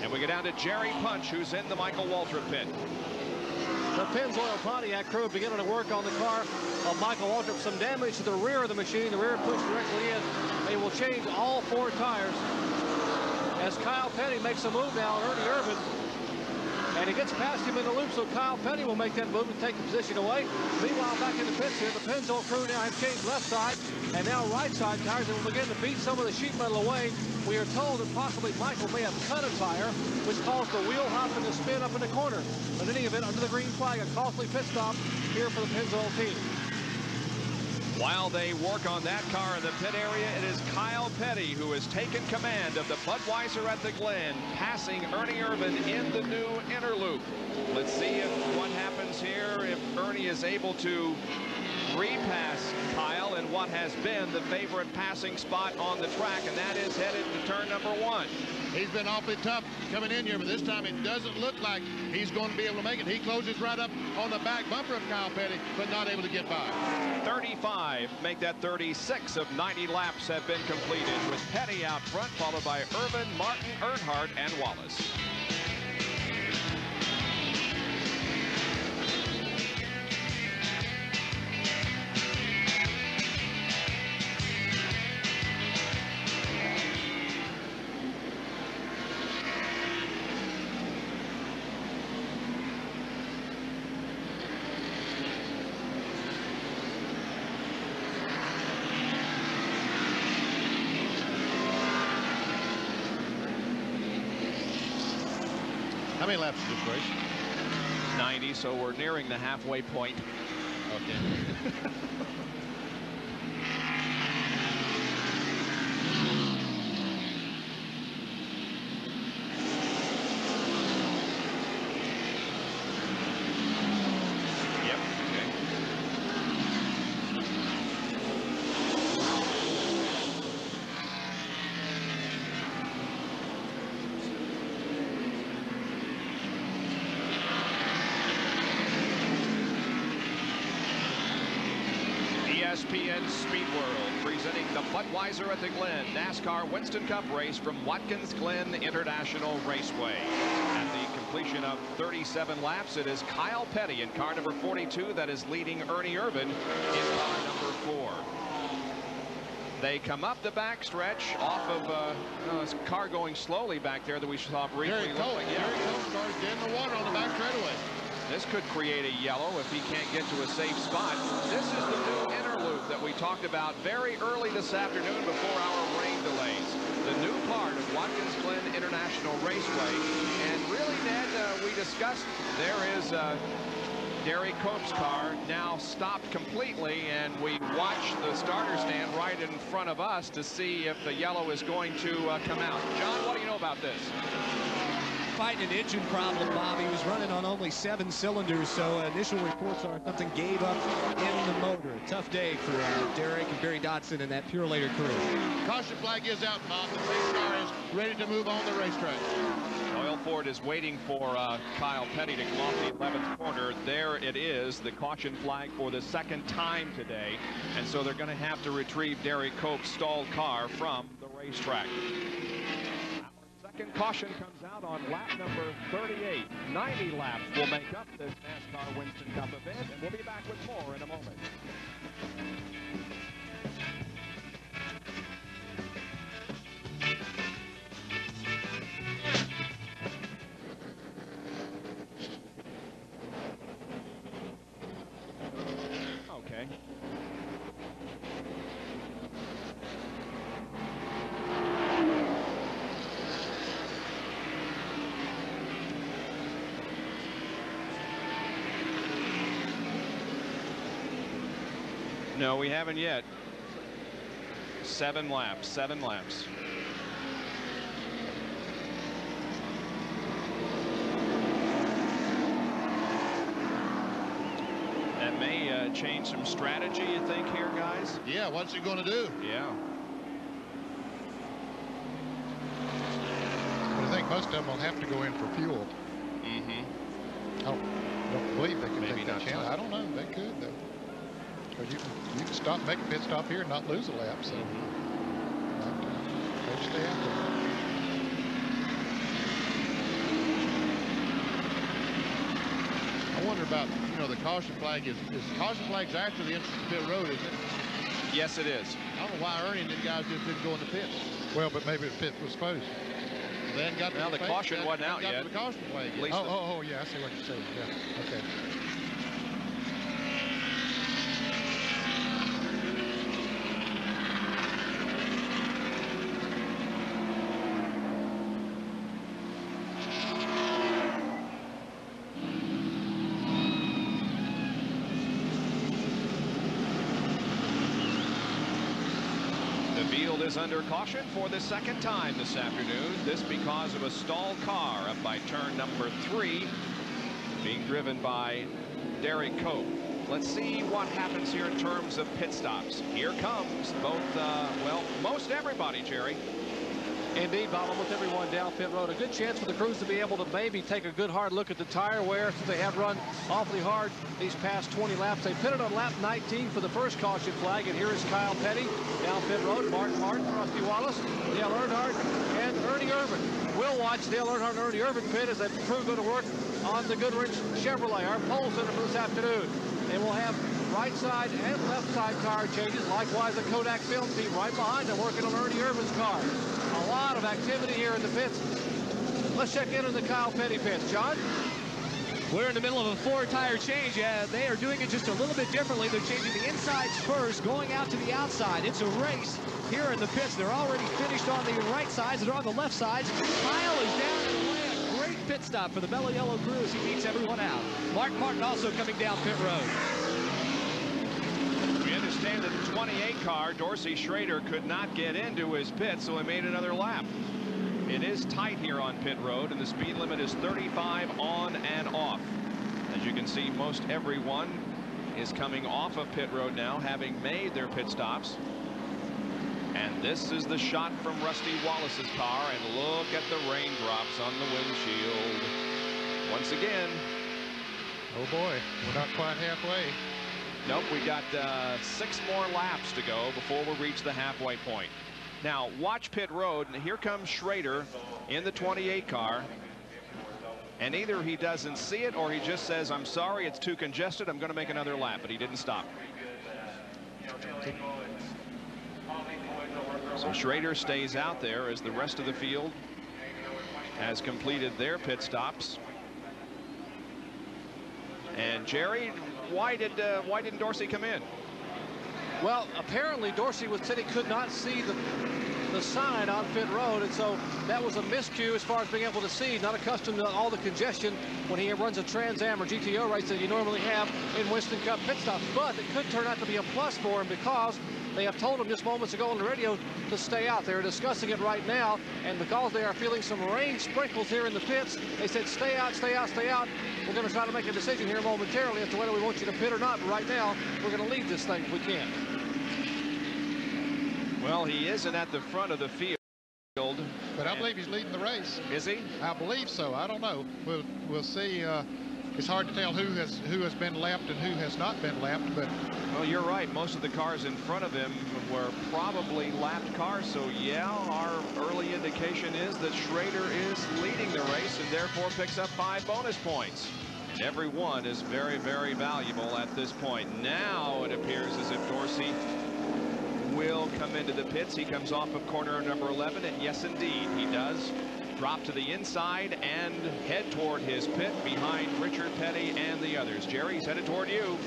And we go down to Jerry Punch, who's in the Michael Waltrip pit. The Pennzoil Pontiac crew beginning to work on the car of Michael Waltrip. Some damage to the rear of the machine. The rear pushed directly in. They will change all four tires. As Kyle Petty makes a move now, Ernie Irvan and he gets past him in the loop, so Kyle Petty will make that move and take the position away. Meanwhile, back in the pits here, the Pennzoil crew now have changed left side and now right side tires and will begin to beat some of the sheet metal away. We are told that possibly Michael may have cut a tire, which caused the wheel hop and the spin up in the corner. But in any event, under the green flag, a costly pit stop here for the Pennzoil team. While they work on that car in the pit area, it is Kyle Petty who has taken command of the Budweiser at the Glen, passing Ernie Irvan in the new inner loop. Let's see if what happens here, if Ernie is able to repass Kyle in what has been the favorite passing spot on the track, and that is headed to turn number one. He's been awfully tough coming in here, but this time it doesn't look like he's going to be able to make it. He closes right up on the back bumper of Kyle Petty, but not able to get by. 35, make that 36 of 90 laps have been completed with Petty out front, followed by Irvan, Martin, Earnhardt, and Wallace. How many laps is this race? 90, so we're nearing the halfway point. Okay. (laughs) Yep. Okay. ESPN Speed World presenting Budweiser at the Glen NASCAR Winston Cup race from Watkins Glen International Raceway. At the completion of 37 laps, it is Kyle Petty in car number 42 that is leading Ernie Irvan in car number four. They come up the backstretch off of uh, oh, this car going slowly back there that we saw briefly. Gary Cole, like- Gary Cole started dead in the water on the back straightaway. This could create a yellow if he can't get to a safe spot. This is the new that we talked about very early this afternoon before our rain delays. The new part of Watkins Glen International Raceway. And really, Ned, uh, we discussed there is uh, Derrike Cope's car now stopped completely, and we watch the starter stand right in front of us to see if the yellow is going to uh, come out. John, what do you know about this? Fighting an engine problem, Bob. He was running on only seven cylinders, so initial reports are something gave up in the motor. A tough day for uh, Derrike and Barry Dodson and that Purolator crew. Caution flag is out, Bob. The pace car is ready to move on the racetrack. Oil Ford is waiting for uh, Kyle Petty to come off the 11th corner. There it is, the caution flag for the second time today. And so they're going to have to retrieve Derrike Cope's stalled car from the racetrack. Second caution comes out on lap number 38. 90 laps will make up this NASCAR Winston Cup event. And we'll be back with more in a moment. No, we haven't yet. Seven laps, seven laps. That may uh, change some strategy, you think, here, guys? Yeah, what's he going to do? Yeah. But I think most of them will have to go in for fuel. Mm-hmm. I don't, don't believe they can Maybe take that chance. I don't know. They could, though. Because you can, you can stop, make a pit stop here and not lose a lap. So uh, better stay out there. I wonder about, you know, the caution flag is, is caution flags after the entrance to pit road, isn't it? Yes, it is. I don't know why Ernie and the guys just didn't go in the pits. Well, but maybe the pit was supposed. They hadn't got Well, the flag- caution wasn't out yet. the caution flag At yet. least Oh, the- oh, oh, yeah, I see what you're saying. Yeah, okay. The field is under caution for the second time this afternoon. This because of a stalled car up by turn number three, being driven by Derrike Cope. Let's see what happens here in terms of pit stops. Here comes both, uh, well, most everybody, Jerry. Indeed, Bob, with everyone down pit road. A good chance for the crews to be able to maybe take a good hard look at the tire wear since they have run awfully hard these past 20 laps. They pitted on lap 19 for the first caution flag, and here is Kyle Petty down pit road, Mark Martin, Rusty Wallace, Dale Earnhardt, and Ernie Irvan. We'll watch Dale Earnhardt and Ernie Irvan pit as they crew go to work on the Goodwrench Chevrolet, our pole center for this afternoon. And we'll have right side and left side tire changes. Likewise, the Kodak film team right behind them working on Ernie Irvan's car. Of activity here in the pits. Let's check in on the Kyle Petty pits. John? We're in the middle of a four-tire change. Yeah, they are doing it just a little bit differently. They're changing the insides first, going out to the outside. It's a race here in the pits. They're already finished on the right sides. They're on the left sides. Kyle is down in the way. A great pit stop for the Mellow Yellow crew as he beats everyone out. Mark Martin also coming down pit road. We understand that the 28 car, Dorsey Schroeder, could not get into his pit, so he made another lap. It is tight here on pit road, and the speed limit is 35 on and off. As you can see, most everyone is coming off of pit road now, having made their pit stops. And this is the shot from Rusty Wallace's car, and look at the raindrops on the windshield. Once again, Oh boy, we're not quite halfway. Nope, we got uh, six more laps to go before we reach the halfway point. Now, watch pit road, and here comes Schroeder in the 28 car. And either he doesn't see it or he just says, I'm sorry, it's too congested, I'm going to make another lap, but he didn't stop. So Schroeder stays out there as the rest of the field has completed their pit stops. And Jerry, why did uh, why didn't Dorsey come in? Well, apparently Dorsey was said he could not see the the sign on pit road, and so that was a miscue as far as being able to see. Not accustomed to all the congestion when he runs a Trans Am or GTO race that you normally have in Winston Cup pit stops. But it could turn out to be a plus for him because They have told them just moments ago on the radio to stay out. They're discussing it right now, and because they are feeling some rain sprinkles here in the pits, they said stay out, stay out, stay out. We're going to try to make a decision here momentarily as to whether we want you to pit or not, but right now, we're going to leave this thing if we can. Well, he isn't at the front of the field. But I believe he's leading the race. Is he? I believe so. I don't know. We'll we'll see. Uh, it's hard to tell who has who has been left and who has not been left. But well, you're right. Most of the cars in front of him were probably lapped cars. So yeah, our early indication is that Schroeder is leading the race and therefore picks up five bonus points. And every one is very, very valuable at this point. Now it appears as if Dorsey will come into the pits. He comes off of corner number 11, and yes, indeed, he does drop to the inside and head toward his pit behind Richard Petty and the others. Jerry's headed toward you.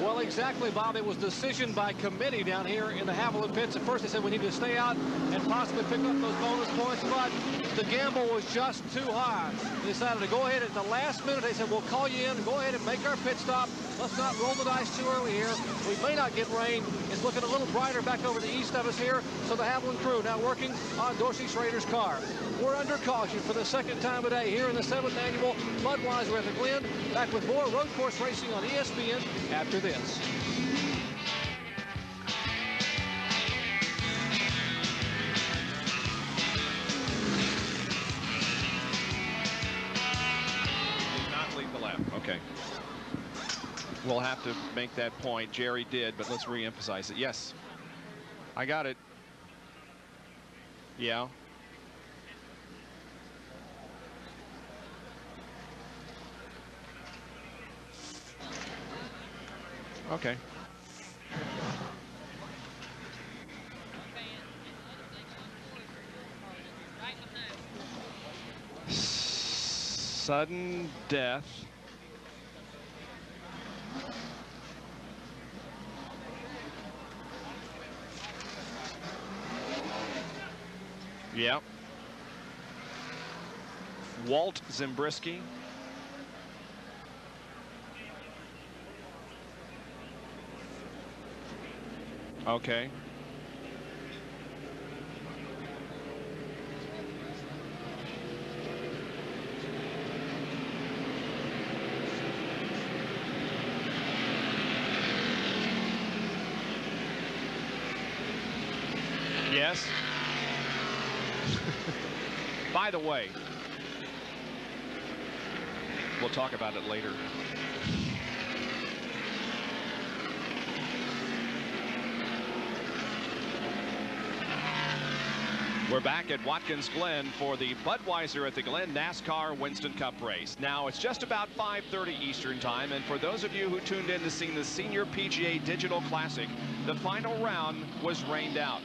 Well, exactly, Bob. It was decision by committee down here in the Havoline pits. At first, they said we need to stay out and possibly pick up those bonus points, but the gamble was just too high. They decided to go ahead at the last minute. They said, we'll call you in, go ahead and make our pit stop. Let's not roll the dice too early here. We may not get rain. It's looking a little brighter back over the east of us here. So the Havoline crew now working on Dorsey Schroeder's car. We're under caution for the second time today here in the seventh annual Budweiser at the Glen. Back with more road course racing on ESPN after the lap. Okay. We'll have to make that point. Jerry did, but let's re-emphasize it. Yes. I got it. Yeah. Okay. Sudden death. Yep. Walt Zembriski. Okay. Yes. (laughs) By the way, we'll talk about it later. We're back at Watkins Glen for the Budweiser at the Glen NASCAR Winston Cup race. Now it's just about 5:30 Eastern time, and for those of you who tuned in to see the Senior PGA Digital Classic, the final round was rained out.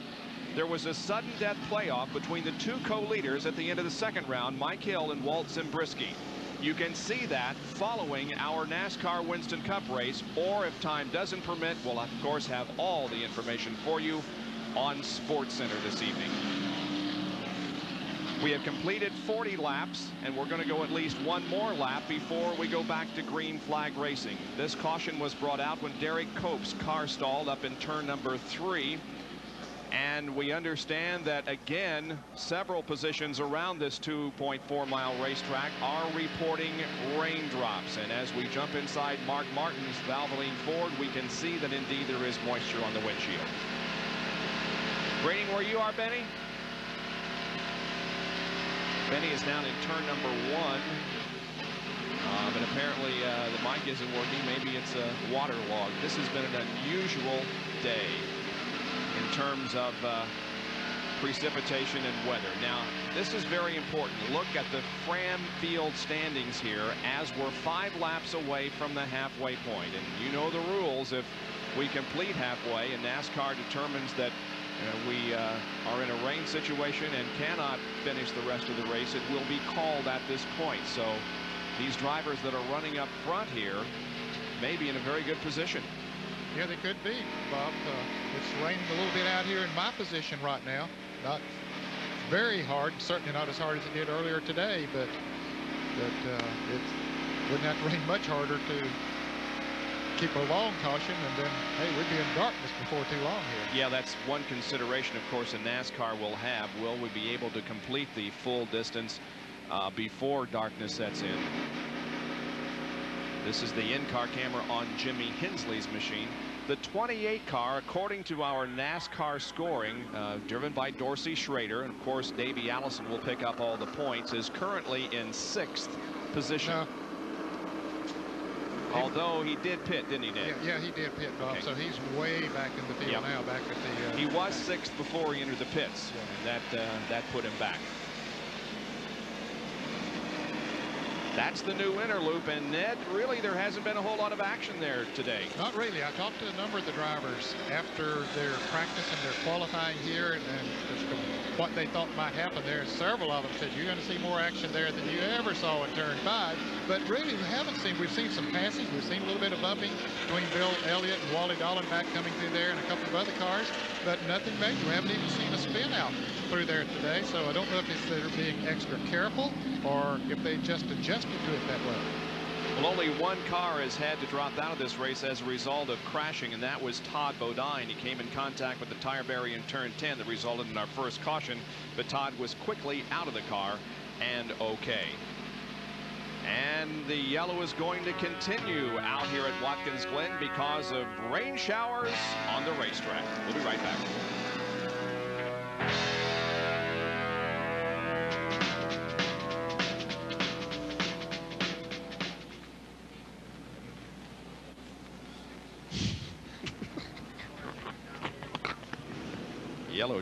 There was a sudden death playoff between the two co-leaders at the end of the second round, Mike Hill and Walt Zembriski. You can see that following our NASCAR Winston Cup race, or if time doesn't permit, we'll of course have all the information for you on SportsCenter this evening. We have completed 40 laps, and we're going to go at least one more lap before we go back to green flag racing. This caution was brought out when Derrike Cope's car stalled up in turn number three. And we understand that, again, several positions around this 2.4 mile racetrack are reporting raindrops. And as we jump inside Mark Martin's Valvoline Ford, we can see that indeed there is moisture on the windshield. Raining where you are, Benny? Benny is down in turn number one. Um, and apparently uh, the mic isn't working. Maybe it's a water log. This has been an unusual day in terms of uh, precipitation and weather. Now, this is very important. Look at the Fram Field standings here as we're five laps away from the halfway point. And you know the rules. If we complete halfway and NASCAR determines that uh, we uh, are in a rain situation and cannot finish the rest of the race, it will be called at this point. So these drivers that are running up front here may be in a very good position. Yeah, they could be, Bob. Uh, it's raining a little bit out here in my position right now. Not very hard, certainly not as hard as it did earlier today, but but uh, it wouldn't have to rain much harder to keep a long caution, and then, hey, we'd be in darkness before too long here. Yeah, that's one consideration, of course, a NASCAR will have. Will we be able to complete the full distance uh, before darkness sets in? This is the in-car camera on Jimmy Hensley's machine. The 28 car, according to our NASCAR scoring, uh, driven by Dorsey Schroeder, and of course Davey Allison will pick up all the points, is currently in sixth position. Although he did pit, didn't he, Nick? yeah, yeah, he did pit, Bob, Okay. so he's way back in the field Yep. now, back at the... Uh, He was sixth before he entered the pits, and that uh, that put him back. That's the new inner loop, and Ned, really, there hasn't been a whole lot of action there today. Not really. I talked to a number of the drivers after their practice and their qualifying here and, and what they thought might happen there. Several of them said you're going to see more action there than you ever saw in turn five. But really, we haven't seen. We've seen some passes. We've seen a little bit of bumping between Bill Elliott and Wally Dallenbach coming through there and a couple of other cars, but nothing major. We haven't even seen a spin out through there today. So I don't know if it's they're being extra careful or if they just adjusted to it that way. Well, only one car has had to drop out of this race as a result of crashing, and that was Todd Bodine. He came in contact with the tire barrier in turn 10 that resulted in our first caution, but Todd was quickly out of the car and okay. And the yellow is going to continue out here at Watkins Glen because of rain showers on the racetrack. We'll be right back.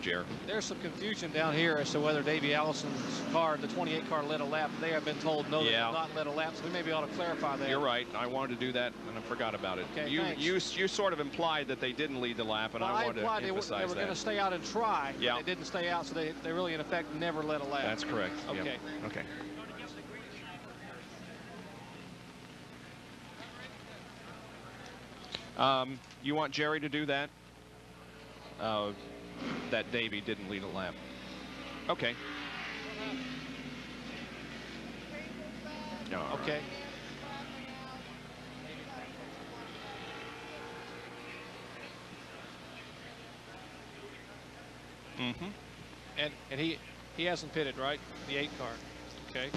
There's some confusion down here as to whether Davey Allison's car, the 28 car, led a lap. They have been told no, they Yeah. did not led a lap, so we maybe ought to clarify that. You're right. I wanted to do that, and I forgot about it. Okay, you, thanks. you, you sort of implied that they didn't lead the lap, and Well, I I wanted to they were, emphasize they were going to stay out and try. Yeah. They didn't stay out, so they, they really, in effect, never led a lap. That's correct. Yep. Okay. Okay. Um, you want Jerry to do that? Uh, that Davey didn't lead a lap. Okay. No. Okay. Mm-hmm. And and he he hasn't pitted, right? The eight car. Okay.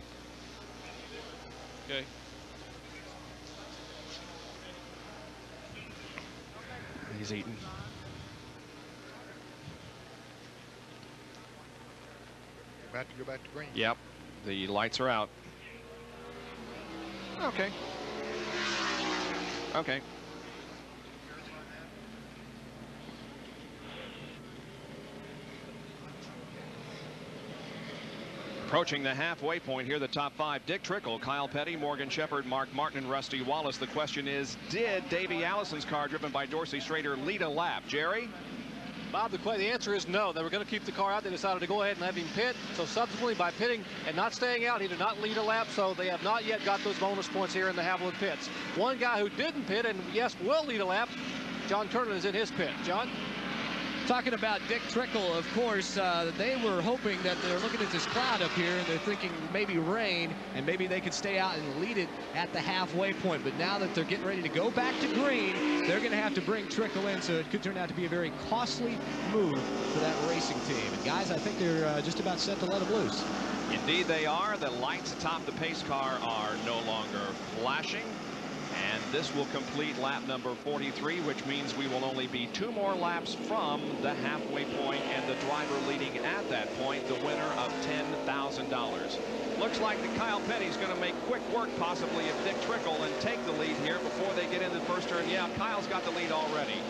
Okay. He's eating. About to go back to green. Yep. The lights are out. Okay. Okay. Approaching the halfway point here, the top five. Dick Trickle, Kyle Petty, Morgan Shepherd, Mark Martin, and Rusty Wallace. The question is, did Davey Allison's car, driven by Dorsey Schroeder, lead a lap? Jerry? Bob, the, the answer is no. They were going to keep the car out. They decided to go ahead and have him pit. So subsequently, by pitting and not staying out, he did not lead a lap. So they have not yet got those bonus points here in the Havoline pits. One guy who didn't pit and yes will lead a lap, John Kernan is in his pit. John? Talking about Dick Trickle, of course, uh, they were hoping that they're looking at this cloud up here and they're thinking maybe rain and maybe they could stay out and lead it at the halfway point. But now that they're getting ready to go back to green, they're going to have to bring Trickle in. So it could turn out to be a very costly move for that racing team. And guys, I think they're uh, just about set to let him loose. Indeed they are. The lights atop the pace car are no longer flashing. This will complete lap number 43, which means we will only be two more laps from the halfway point and the driver leading at that point, the winner of $10,000. Looks like the Kyle Petty's going to make quick work possibly of Dick Trickle and take the lead here before they get into the first turn. Yeah, Kyle's got the lead already.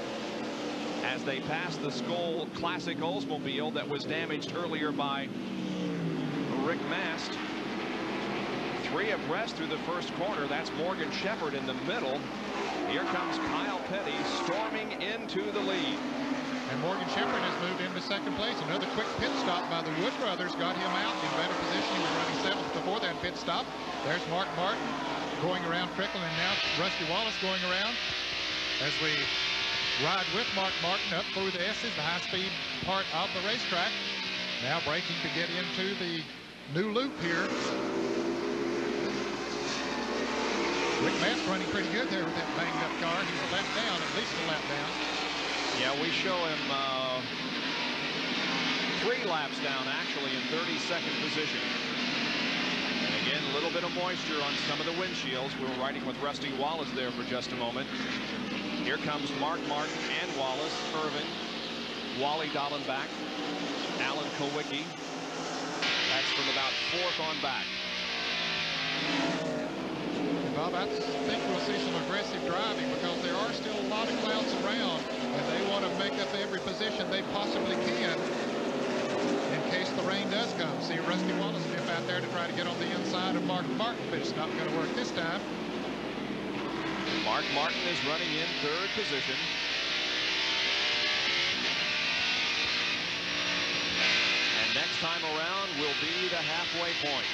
As they pass the Skoal Classic Oldsmobile that was damaged earlier by Rick Mast. Three abreast through the first corner. That's Morgan Shepherd in the middle. Here comes Kyle Petty storming into the lead. And Morgan Shepherd has moved into second place. Another quick pit stop by the Wood brothers got him out in better position. He was running seventh before that pit stop. There's Mark Martin going around Trickle, and now Rusty Wallace going around as we ride with Mark Martin up through the S's, the high-speed part of the racetrack. Now braking to get into the new loop here. Matt's running pretty good there with that banged up car. He's a lap down, at least a lap down. Yeah, we show him uh, three laps down, actually, in 32nd position. And again, a little bit of moisture on some of the windshields. We were riding with Rusty Wallace there for just a moment. Here comes Mark Martin and Wallace, Irvan, Wally Dallenbach, Alan Kulwicki. That's from about fourth on back. Bob, I think we'll see some aggressive driving because there are still a lot of clouds around, and they want to make up every position they possibly can in case the rain does come. See Rusty Wallace dip out there to try to get on the inside of Mark Martin, but it's not going to work this time. Mark Martin is running in third position. And next time around will be the halfway point.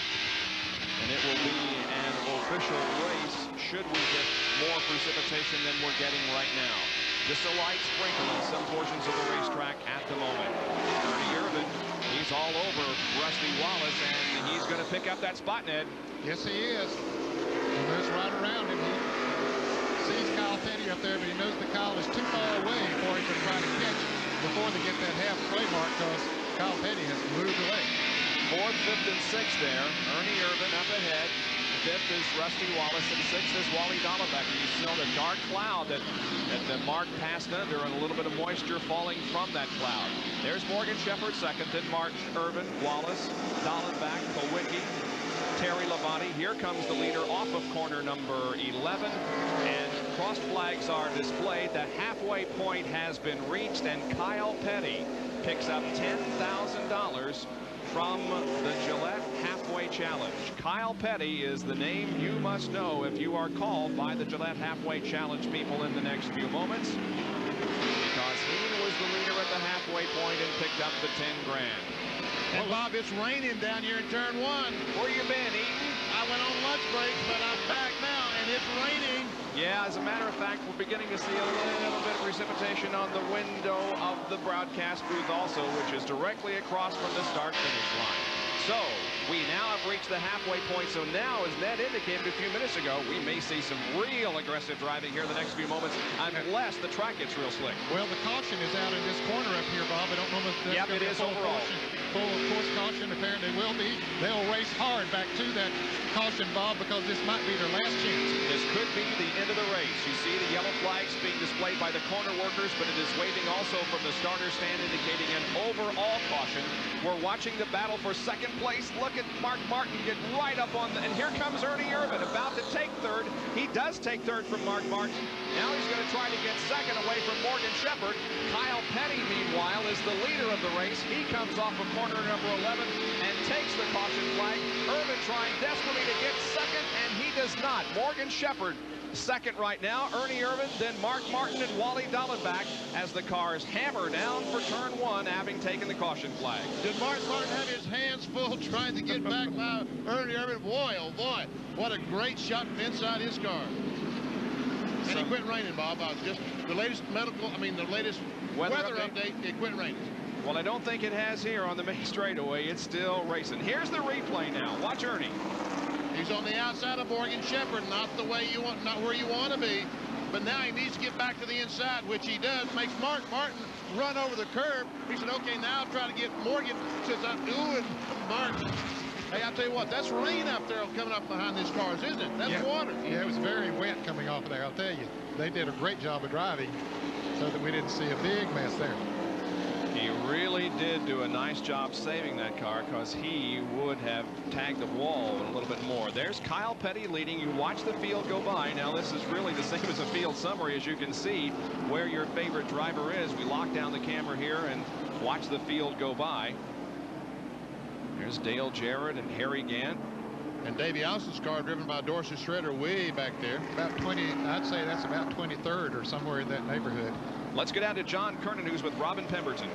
And it will be an official race should we get more precipitation than we're getting right now. Just a light sprinkle in some portions of the racetrack at the moment. Ernie Irvan, he's all over Rusty Wallace, and he's going to pick up that spot, Ned. Yes, he is. He moves right around him. He sees Kyle Petty up there, but he knows the Kyle is too far away for him to try to catch before they get that halfway mark because Kyle Petty has moved away. Fourth, fifth, and sixth there. Ernie Irvan up ahead. Fifth is Rusty Wallace, and sixth is Wally Dallenbach. You smell the dark cloud that, that, that Mark passed under and a little bit of moisture falling from that cloud. There's Morgan Shepherd second, then Martin, Irvan, Wallace, Dallenbach, Kulwicki, Terry Labonte. Here comes the leader off of corner number 11. And cross flags are displayed. The halfway point has been reached, and Kyle Petty picks up $10,000 from the Gillette Halfway Challenge. Kyle Petty is the name you must know if you are called by the Gillette Halfway Challenge people in the next few moments. Because he was the leader at the halfway point and picked up the 10 grand. Well, Bob, it's raining down here in turn one. Where you been, Eaton? I went on lunch break, but I'm back now, and it's raining. Yeah, as a matter of fact, we're beginning to see a little bit of precipitation on the window of the broadcast booth also, which is directly across from the start-finish line. So, we now have reached the halfway point, so now, as Ned indicated a few minutes ago, we may see some real aggressive driving here in the next few moments, unless the track gets real slick. Well, the caution is out in this corner up here, Bob. I don't know if that's Yep, going to be is full overall. Caution, full of course caution. Apparently will be. They'll race hard back to that caution, Bob, because this might be their last chance. This could be the end of the race. You see the yellow flags being displayed by the corner workers, but it is waving also from the starter stand, indicating an overall caution. We're watching the battle for second place. Look at Mark Martin get right up on the, and here comes Ernie Irvan about to take third. He does take third from Mark Martin. Now he's going to try to get second away from Morgan Shepherd. Kyle Petty, meanwhile, is the leader of the race. He comes off of corner number 11 and takes the caution flag. Irvan trying desperately to get second, and he does not. Morgan Shepherd second right now. Ernie Irvan, then Mark Martin and Wally Dallenbach as the cars hammer down for turn one, having taken the caution flag. Did Mark Martin have his hands full (laughs) trying to get back by Ernie Irvan? Boy, oh boy, what a great shot from inside his car. And it quit raining, Bob. Uh, just the latest medical, I mean, the latest Weather weather, update? update. it quit raining. Well, I don't think it has here on the main (laughs) straightaway. It's still racing. Here's the replay now. Watch Ernie. He's on the outside of Morgan Shepherd, not the way you want, not where you want to be. But now he needs to get back to the inside, which he does. Makes Mark Martin run over the curb. He said, okay, now I'll try to get Morgan. Says, I'm doing Mark. Hey, I'll tell you what, that's rain up there coming up behind these cars, isn't it? That's yeah. water. Yeah, it was very wet coming off of there. I'll tell you, they did a great job of driving so that we didn't see a big mess there. He really did do a nice job saving that car because he would have tagged the wall a little bit more. There's Kyle Petty leading. You watch the field go by. Now, this is really the (laughs) same as a field summary, as you can see where your favorite driver is. We lock down the camera here and watch the field go by. There's Dale Jarrett and Harry Gant. And Davey Allison's car driven by Dorsey Schroeder way back there. About 20, I'd say that's about 23rd or somewhere in that neighborhood. Let's get down to John Kernan, who's with Robin Pemberton.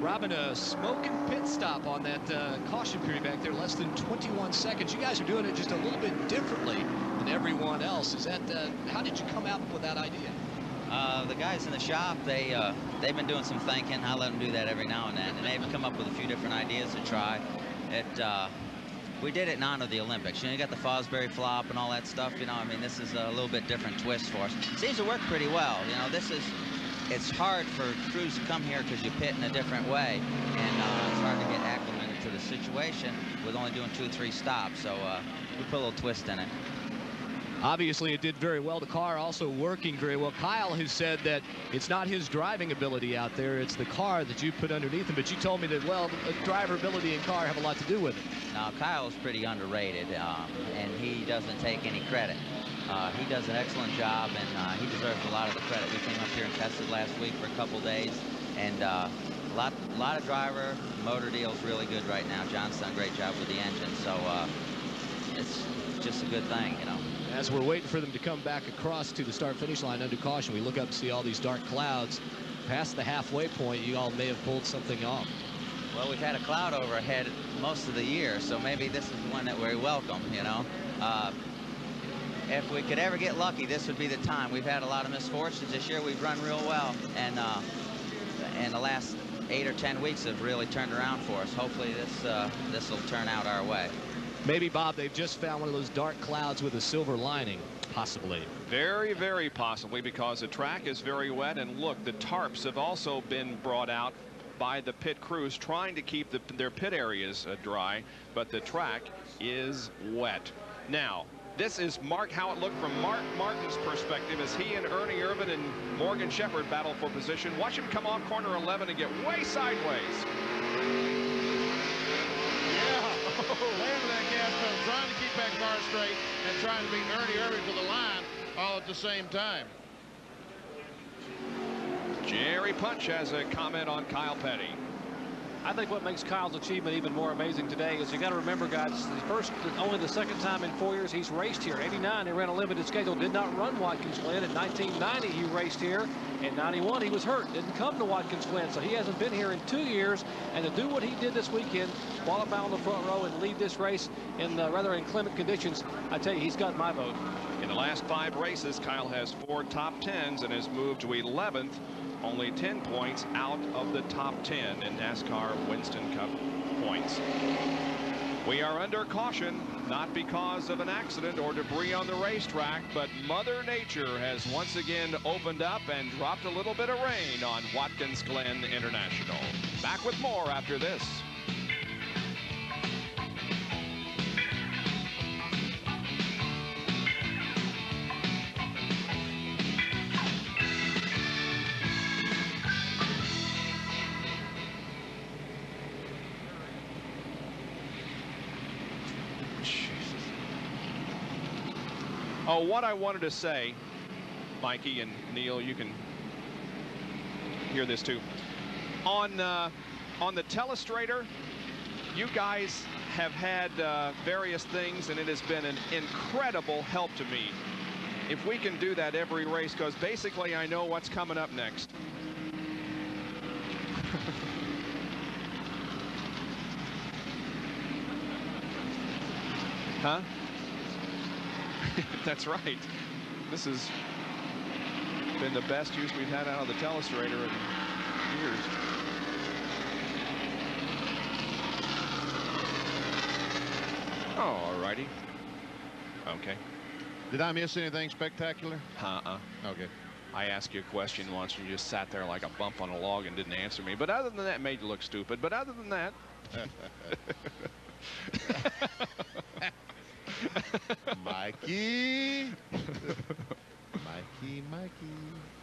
Robin, a smoking pit stop on that uh, caution period back there, less than 21 seconds. You guys are doing it just a little bit differently than everyone else. Is that, uh, how did you come out with that idea? Uh, the guys in the shop, they, uh, they've been doing some thinking. I let them do that every now and then, and they've come up with a few different ideas to try. It, uh, we did it in honor of the Olympics. You know, you got the Fosbury flop and all that stuff. You know, I mean, this is a little bit different twist for us. Seems to work pretty well. You know, this is it's hard for crews to come here because you pit in a different way, and uh, it's hard to get acclimated to the situation with only doing two or three stops. So uh, we put a little twist in it. Obviously, it did very well. The car also working very well. Kyle has said that it's not his driving ability out there, it's the car that you put underneath him. But you told me that, well, driver ability and car have a lot to do with it. Now, Kyle's pretty underrated, um, and he doesn't take any credit. Uh, he does an excellent job, and uh, he deserves a lot of the credit. We came up here and tested last week for a couple days, and uh, a lot, lot of driver, motor deal's really good right now. John's done a great job with the engine, so uh, it's just a good thing, you know. As we're waiting for them to come back across to the start-finish line under caution, we look up and see all these dark clouds. Past the halfway point, you all may have pulled something off. Well, we've had a cloud overhead most of the year, so maybe this is one that we welcome, you know. Uh, if we could ever get lucky, this would be the time. We've had a lot of misfortunes this year. We've run real well, and uh, and the last eight or ten weeks have really turned around for us. Hopefully, this uh, this will turn out our way. Maybe, Bob, they've just found one of those dark clouds with a silver lining, possibly. Very, very possibly because the track is very wet. And look, the tarps have also been brought out by the pit crews trying to keep the, their pit areas uh, dry, but the track is wet. Now, this is Mark how it looked from Mark Martin's perspective as he and Ernie Irvan and Morgan Shepherd battle for position. Watch him come off corner 11 and get way sideways. Laying that gas pedal, trying to keep that car straight and trying to beat Ernie Irvan to the line all at the same time. Jerry Punch has a comment on Kyle Petty. I think what makes Kyle's achievement even more amazing today is you got to remember, guys, the first, only the second time in four years he's raced here. 89, he ran a limited schedule, did not run Watkins Glen. In 1990, he raced here. In 91, he was hurt, didn't come to Watkins Glen, so he hasn't been here in two years. And to do what he did this weekend, qualify on the front row and lead this race in uh, rather inclement conditions, I tell you, he's got my vote. In the last five races, Kyle has four top tens and has moved to 11th only 10 points out of the top 10 in NASCAR Winston Cup points. We are under caution, not because of an accident or debris on the racetrack, but Mother Nature has once again opened up and dropped a little bit of rain on Watkins Glen International. Back with more after this. Oh, what I wanted to say, Mikey and Neil, you can hear this too. On uh, on the telestrator, you guys have had uh, various things, and it has been an incredible help to me. If we can do that every race, because basically I know what's coming up next. (laughs) huh? (laughs) That's right. This has been the best use we've had out of the telestrator in years. Oh, all righty. Okay. Did I miss anything spectacular? Uh-uh. Okay. I asked you a question once and you just sat there like a bump on a log and didn't answer me. But other than that, made you look stupid. But other than that... (laughs) (laughs) Mikey. Mikey, Mikey.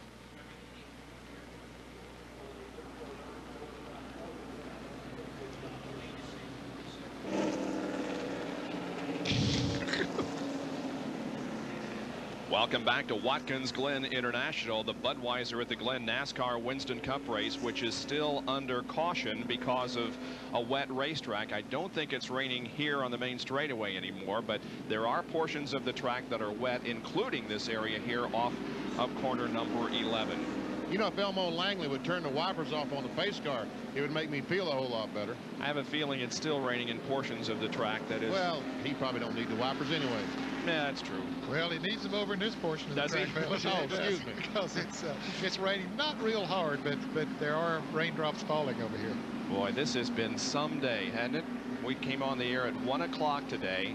Welcome back to Watkins Glen International, the Budweiser at the Glen NASCAR Winston Cup race, which is still under caution because of a wet racetrack. I don't think it's raining here on the main straightaway anymore, but there are portions of the track that are wet, including this area here off of corner number 11. You know, if Elmo Langley would turn the wipers off on the pace car, it would make me feel a whole lot better. I have a feeling it's still raining in portions of the track that is. Well, he probably don't need the wipers anyway. Yeah, that's true. Well, he needs them over in this portion of Does the he? track. fellas. (laughs) Oh, excuse me. Because it's uh, it's raining not real hard, but but there are raindrops falling over here. Boy, this has been some day, hasn't it? We came on the air at 1 o'clock today,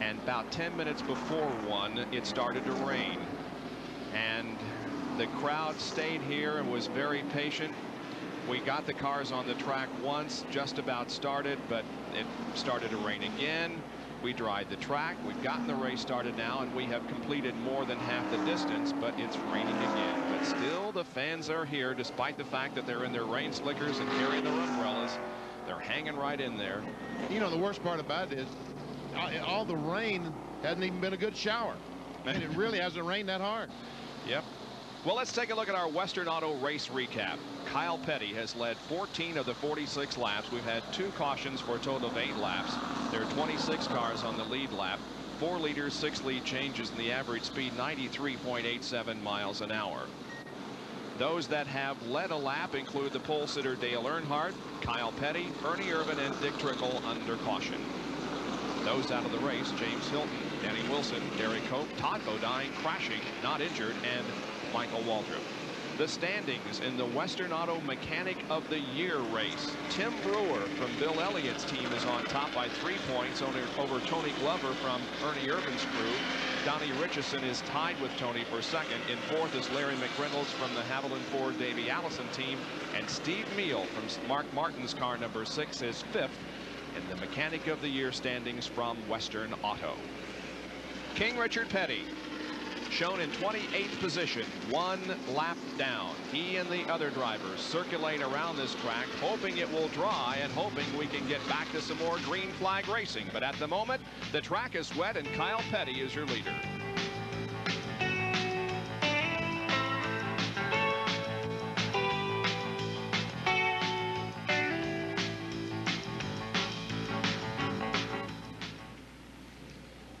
and about 10 minutes before 1, it started to rain. And the crowd stayed here and was very patient. We got the cars on the track once, just about started, but it started to rain again. We dried the track. We've gotten the race started now, and we have completed more than half the distance, but it's raining again. But still, the fans are here, despite the fact that they're in their rain slickers and carrying their umbrellas. They're hanging right in there. You know, the worst part about it is all, all the rain hasn't even been a good shower. And it really hasn't rained that hard. Yep. Well, let's take a look at our Western Auto race recap. Kyle Petty has led 14 of the 46 laps. We've had two cautions for a total of eight laps. There are 26 cars on the lead lap. Four leaders, six lead changes, and the average speed 93.87 miles an hour. Those that have led a lap include the pole sitter Dale Earnhardt, Kyle Petty, Ernie Irvan, and Dick Trickle under caution. Those out of the race, James Hylton, Danny Wilson, Derrike Cope, Todd Bodine crashing, not injured, and Michael Waltrip. The standings in the Western Auto Mechanic of the Year race. Tim Brewer from Bill Elliott's team is on top by three points over, Tony Glover from Ernie Irvan's crew. Donnie Richardson is tied with Tony for second. In fourth is Larry McReynolds from the Havoline Ford Davey Allison team. And Steve Hmiel from Mark Martin's car number six is fifth in the Mechanic of the Year standings from Western Auto. King Richard Petty shown in 28th position, one lap down. He and the other drivers circulate around this track, hoping it will dry and hoping we can get back to some more green flag racing. But at the moment, the track is wet and Kyle Petty is your leader.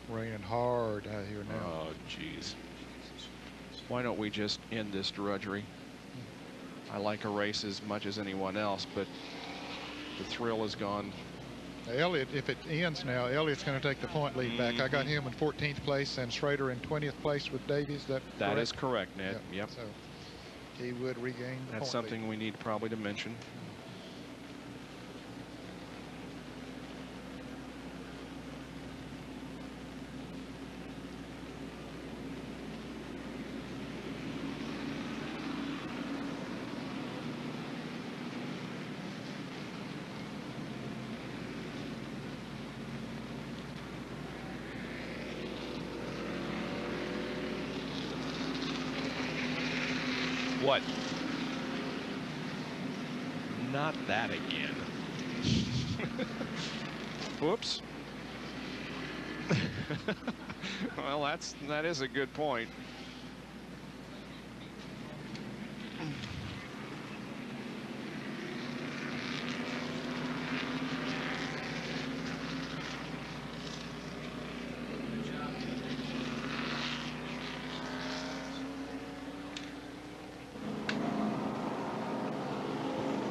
Raining hard out here now. Oh, jeez. Why don't we just end this drudgery? I like a race as much as anyone else, but the thrill is gone. Elliott, if it ends now, Elliott's going to take the point lead back. I got mm-hmm. him in 14th place and Schroeder in 20th place with Davies. That That correct? is correct, Ned. Yep. Yep. So he would regain the That's point lead. something we need probably to mention. What? Not that again. Whoops. well, that's that is a good point.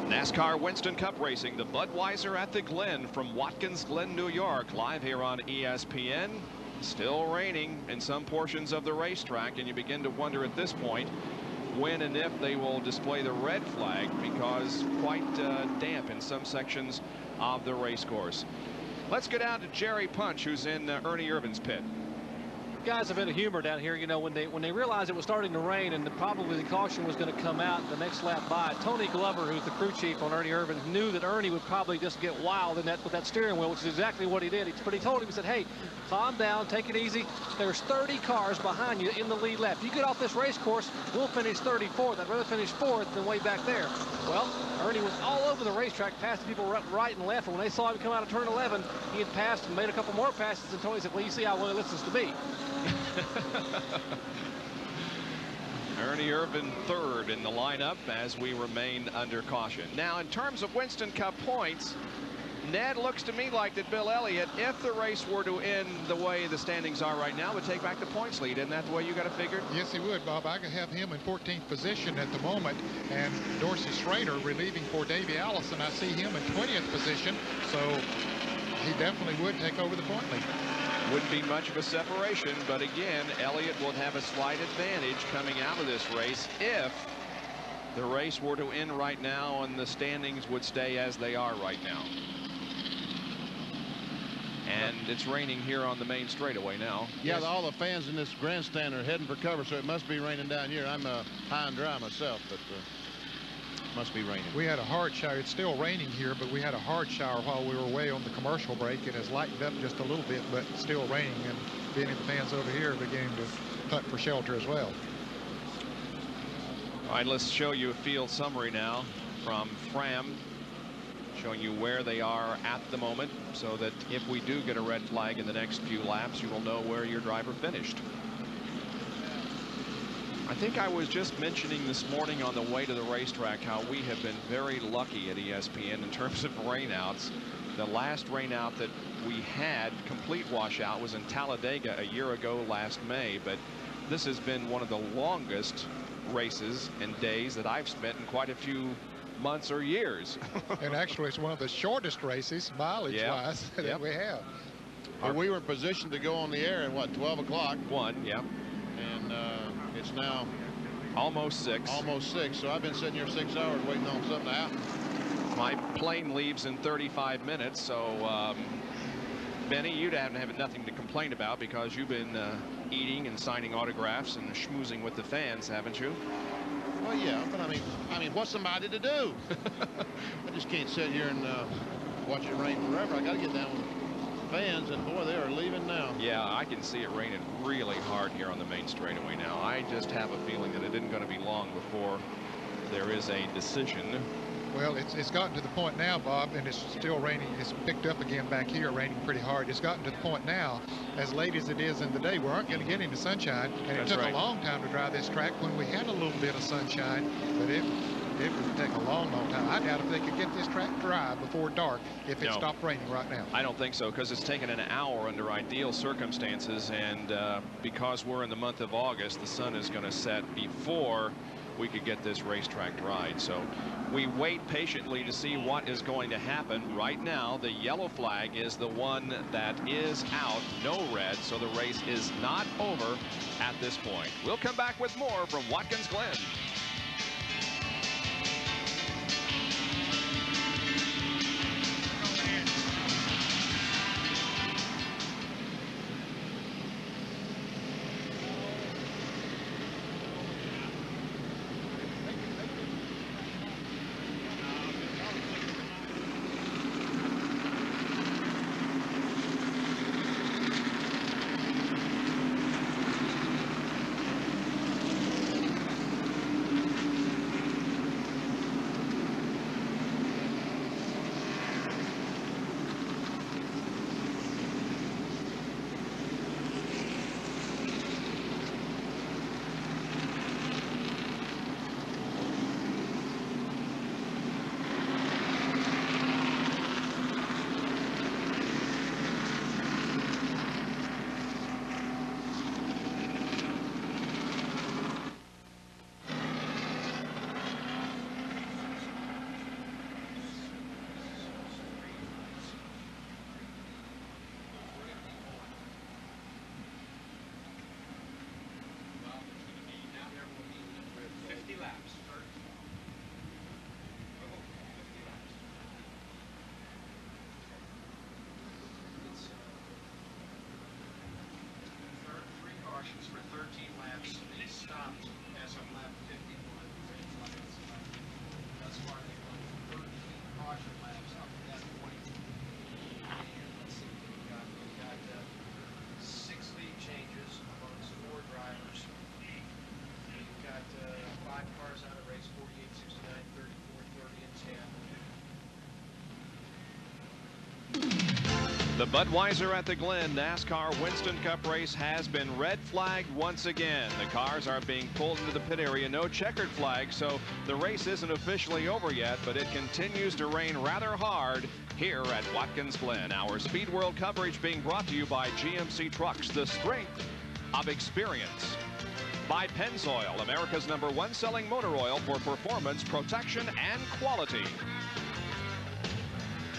NASCAR Winston Cup Racing, the Budweiser at the Glen from Watkins Glen, New York, live here on ESPN. Still raining in some portions of the racetrack, and you begin to wonder at this point when and if they will display the red flag because quite uh, damp in some sections of the race course. Let's go down to Jerry Punch, who's in uh, Ernie Irvan's pit. Guys have bit of humor down here. You know, when they when they realized it was starting to rain and the, probably the caution was going to come out the next lap by, Tony Glover, who's the crew chief on Ernie Irvan, knew that Ernie would probably just get wild in that with that steering wheel, which is exactly what he did. He, but he told him, he said, "Hey, calm down, take it easy. There's 30 cars behind you in the lead lap. You get off this race course, we'll finish 34th. I'd rather finish fourth than way back there." Well, Ernie was all over the racetrack, passing people right and left. And when they saw him come out of turn 11, he had passed and made a couple more passes. And Tony said, "Well, you see how well he listens to me." (laughs) Ernie Irvan third in the lineup as we remain under caution. Now, in terms of Winston Cup points, Ned looks to me like that Bill Elliott, if the race were to end the way the standings are right now, would take back the points lead. Isn't that the way you got to figure? Yes, he would, Bob. I could have him in 14th position at the moment, and Dorsey Schroeder relieving for Davey Allison. I see him in 20th position, so he definitely would take over the point lead. Wouldn't be much of a separation, but again, Elliott will have a slight advantage coming out of this race if the race were to end right now and the standings would stay as they are right now. And it's raining here on the main straightaway now. Yeah, all the fans in this grandstand are heading for cover, so it must be raining down here. I'm uh, high and dry myself, but uh, must be raining. We had a hard shower. It's still raining here, but we had a hard shower while we were away on the commercial break. It has lightened up just a little bit, but still raining. And many of the fans over here are beginning to hunt for shelter as well. All right, let's show you a field summary now from Fram showing you where they are at the moment so that if we do get a red flag in the next few laps you will know where your driver finished. I think I was just mentioning this morning on the way to the racetrack how we have been very lucky at ESPN in terms of rainouts. The last rainout that we had complete washout was in Talladega a year ago last May but this has been one of the longest races and days that I've spent in quite a few months or years. (laughs) and actually, it's one of the shortest races, mileage-wise, yep. (laughs) that yep. we have. Well, we were positioned to go on the air at, what, 12 o'clock? One, yeah. And uh, it's now... Almost six. Almost six, so I've been sitting here six hours waiting on something to happen. My plane leaves in 35 minutes, so um, Benny, you'd have, have nothing to complain about because you've been uh, eating and signing autographs and schmoozing with the fans, haven't you? Well, yeah, but I mean, I mean, what's somebody to do? (laughs) I just can't sit here and uh, watch it rain forever. I got to get down with fans, and boy, they are leaving now. Yeah, I can see it raining really hard here on the main straightaway now. I just have a feeling that it isn't going to be long before there is a decision well, it's, it's gotten to the point now, Bob, and it's still raining. It's picked up again back here, raining pretty hard. It's gotten to the point now, as late as it is in the day, we aren't going to get into sunshine. And That's it took right. a long time to dry this track when we had a little bit of sunshine, but it it would take a long, long time. I doubt if they could get this track dry before dark if it no. stopped raining right now. I don't think so because it's taken an hour under ideal circumstances and uh, because we're in the month of August the sun is going to set before we could get this racetrack dry. So we wait patiently to see what is going to happen. Right now, the yellow flag is the one that is out, no red, so the race is not over at this point. We'll come back with more from Watkins Glen. The Budweiser at the Glen NASCAR Winston Cup race has been red flagged once again. The cars are being pulled into the pit area. No checkered flag, so the race isn't officially over yet, but it continues to rain rather hard here at Watkins Glen. Our Speed World coverage being brought to you by GMC Trucks, the strength of experience. By Pennzoil, America's number one selling motor oil for performance, protection, and quality.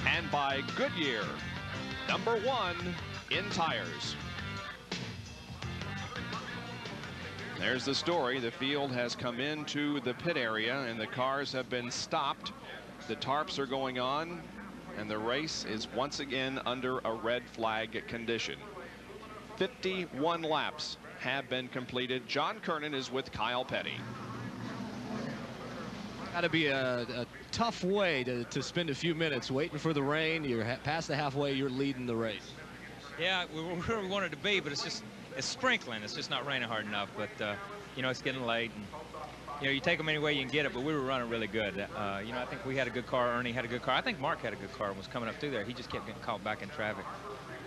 And by Goodyear, number one in tires. There's the story. The field has come into the pit area and the cars have been stopped. The tarps are going on. and the race is once again under a red flag condition. 51 laps have been completed. John Kernan is with Kyle Petty. Got to be a, a, tough way to, to spend a few minutes waiting for the rain. You're past the halfway, you're leading the race. Yeah, we were where (laughs) we wanted to be, but it's just it's sprinkling. It's just not raining hard enough. But uh, you know, it's getting late, and you know, you take them any way you can get it. But we were running really good. Uh, you know, I think we had a good car. Ernie had a good car. I think Mark had a good car and was coming up through there. He just kept getting caught back in traffic.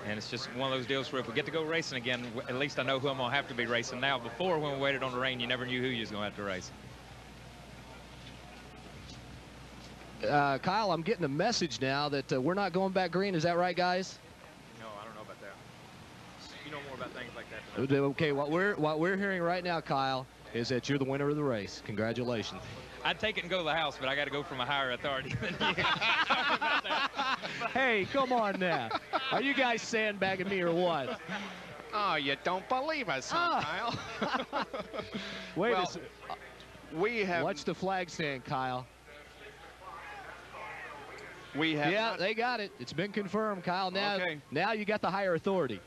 And it's just one of those deals where if we get to go racing again, at least I know who I'm going to have to be racing now. Before, when we waited on the rain, you never knew who you was going to have to race. Uh, Kyle, I'm getting a message now that uh, we're not going back green. Is that right, guys? No, I don't know about that. You know more about things like that. Okay, what we're what we're hearing right now, Kyle, is that you're the winner of the race. Congratulations. I'd take it and go to the house, but I got to go from a higher authority than you. (laughs) hey, come on now. Are you guys sandbagging me or what? Oh, you don't believe us, huh, ah. Kyle? (laughs) Wait well, a second. We have. Watch the flag stand, Kyle. We have. Yeah, they got it. It's been confirmed, Kyle. Now, okay. now you got the higher authority.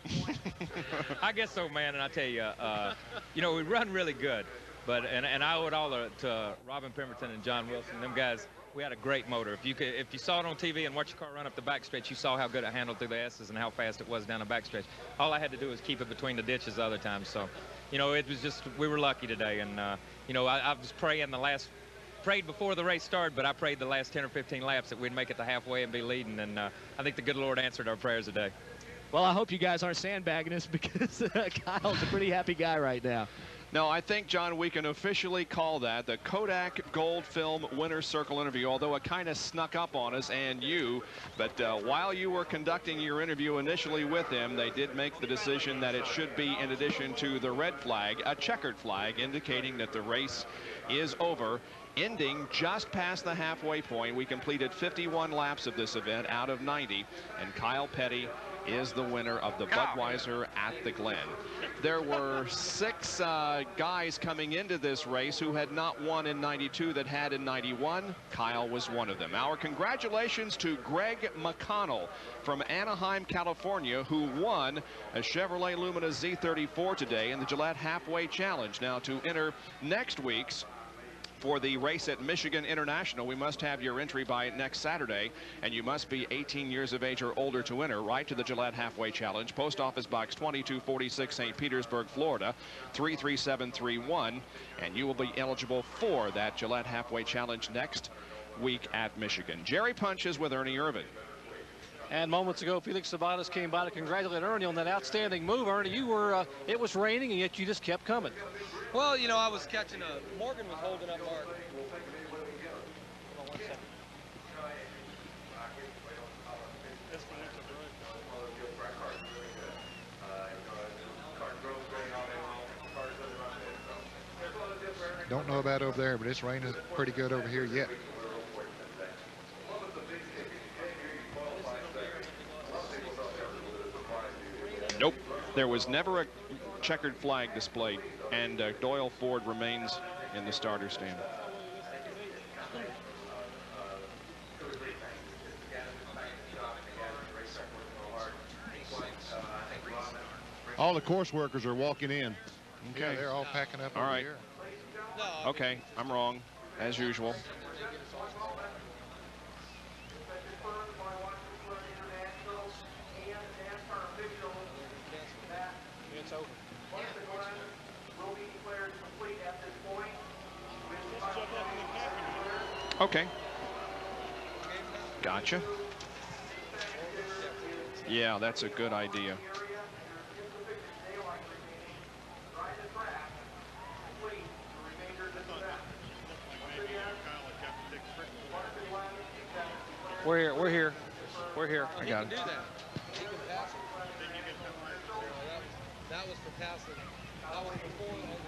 (laughs) I guess so, man. And I tell you, uh, you know, we run really good. But and, and I owe it all to, to Robin Pemberton and John Wilson. Them guys, we had a great motor. If you could, if you saw it on TV and watched your car run up the backstretch, you saw how good it handled through the S's and how fast it was down the backstretch. All I had to do was keep it between the ditches the other times. So, you know, it was just we were lucky today. And uh, you know, I, I was praying the last prayed before the race started, but I prayed the last 10 or 15 laps that we'd make it to halfway and be leading, and uh, I think the good Lord answered our prayers today. Well, I hope you guys aren't sandbagging us (laughs) because uh, Kyle's a pretty happy guy right now. No, I think, John, we can officially call that the Kodak Gold Film Winner's Circle interview, although it kind of snuck up on us and you. But uh, while you were conducting your interview initially with him, they did make the decision that it should be, in addition to the red flag, a checkered flag, indicating that the race is over ending just past the halfway point. We completed 51 laps of this event out of 90, and Kyle Petty is the winner of the Budweiser at the Glen. There were six uh, guys coming into this race who had not won in 92 that had in 91. Kyle was one of them. Our congratulations to Greg McConnell from Anaheim, California, who won a Chevrolet Lumina Z34 today in the Gillette Halfway Challenge. Now to enter next week's for the race at Michigan International, we must have your entry by next Saturday, and you must be 18 years of age or older to enter. Write to the Gillette Halfway Challenge, Post Office Box 2246, St. Petersburg, Florida, 33731, and you will be eligible for that Gillette Halfway Challenge next week at Michigan. Jerry Punches with Ernie Irvan. And moments ago, Felix Sabates came by to congratulate Ernie on that outstanding move. Ernie, you were, uh, it was raining, and yet you just kept coming. Well, you know, I was catching a, Morgan was holding up Mark. Don't know about over there, but it's raining pretty good over here yet. Nope. There was never a checkered flag displayed, and uh, Doyle Ford remains in the starter stand. All the course workers are walking in. Okay. Yeah, they're all packing up all right. Here. Okay, I'm wrong, as usual. Okay. Gotcha. Yeah, that's a good idea. We're here. We're here. We're here. I got it. That. that was for passing. That was before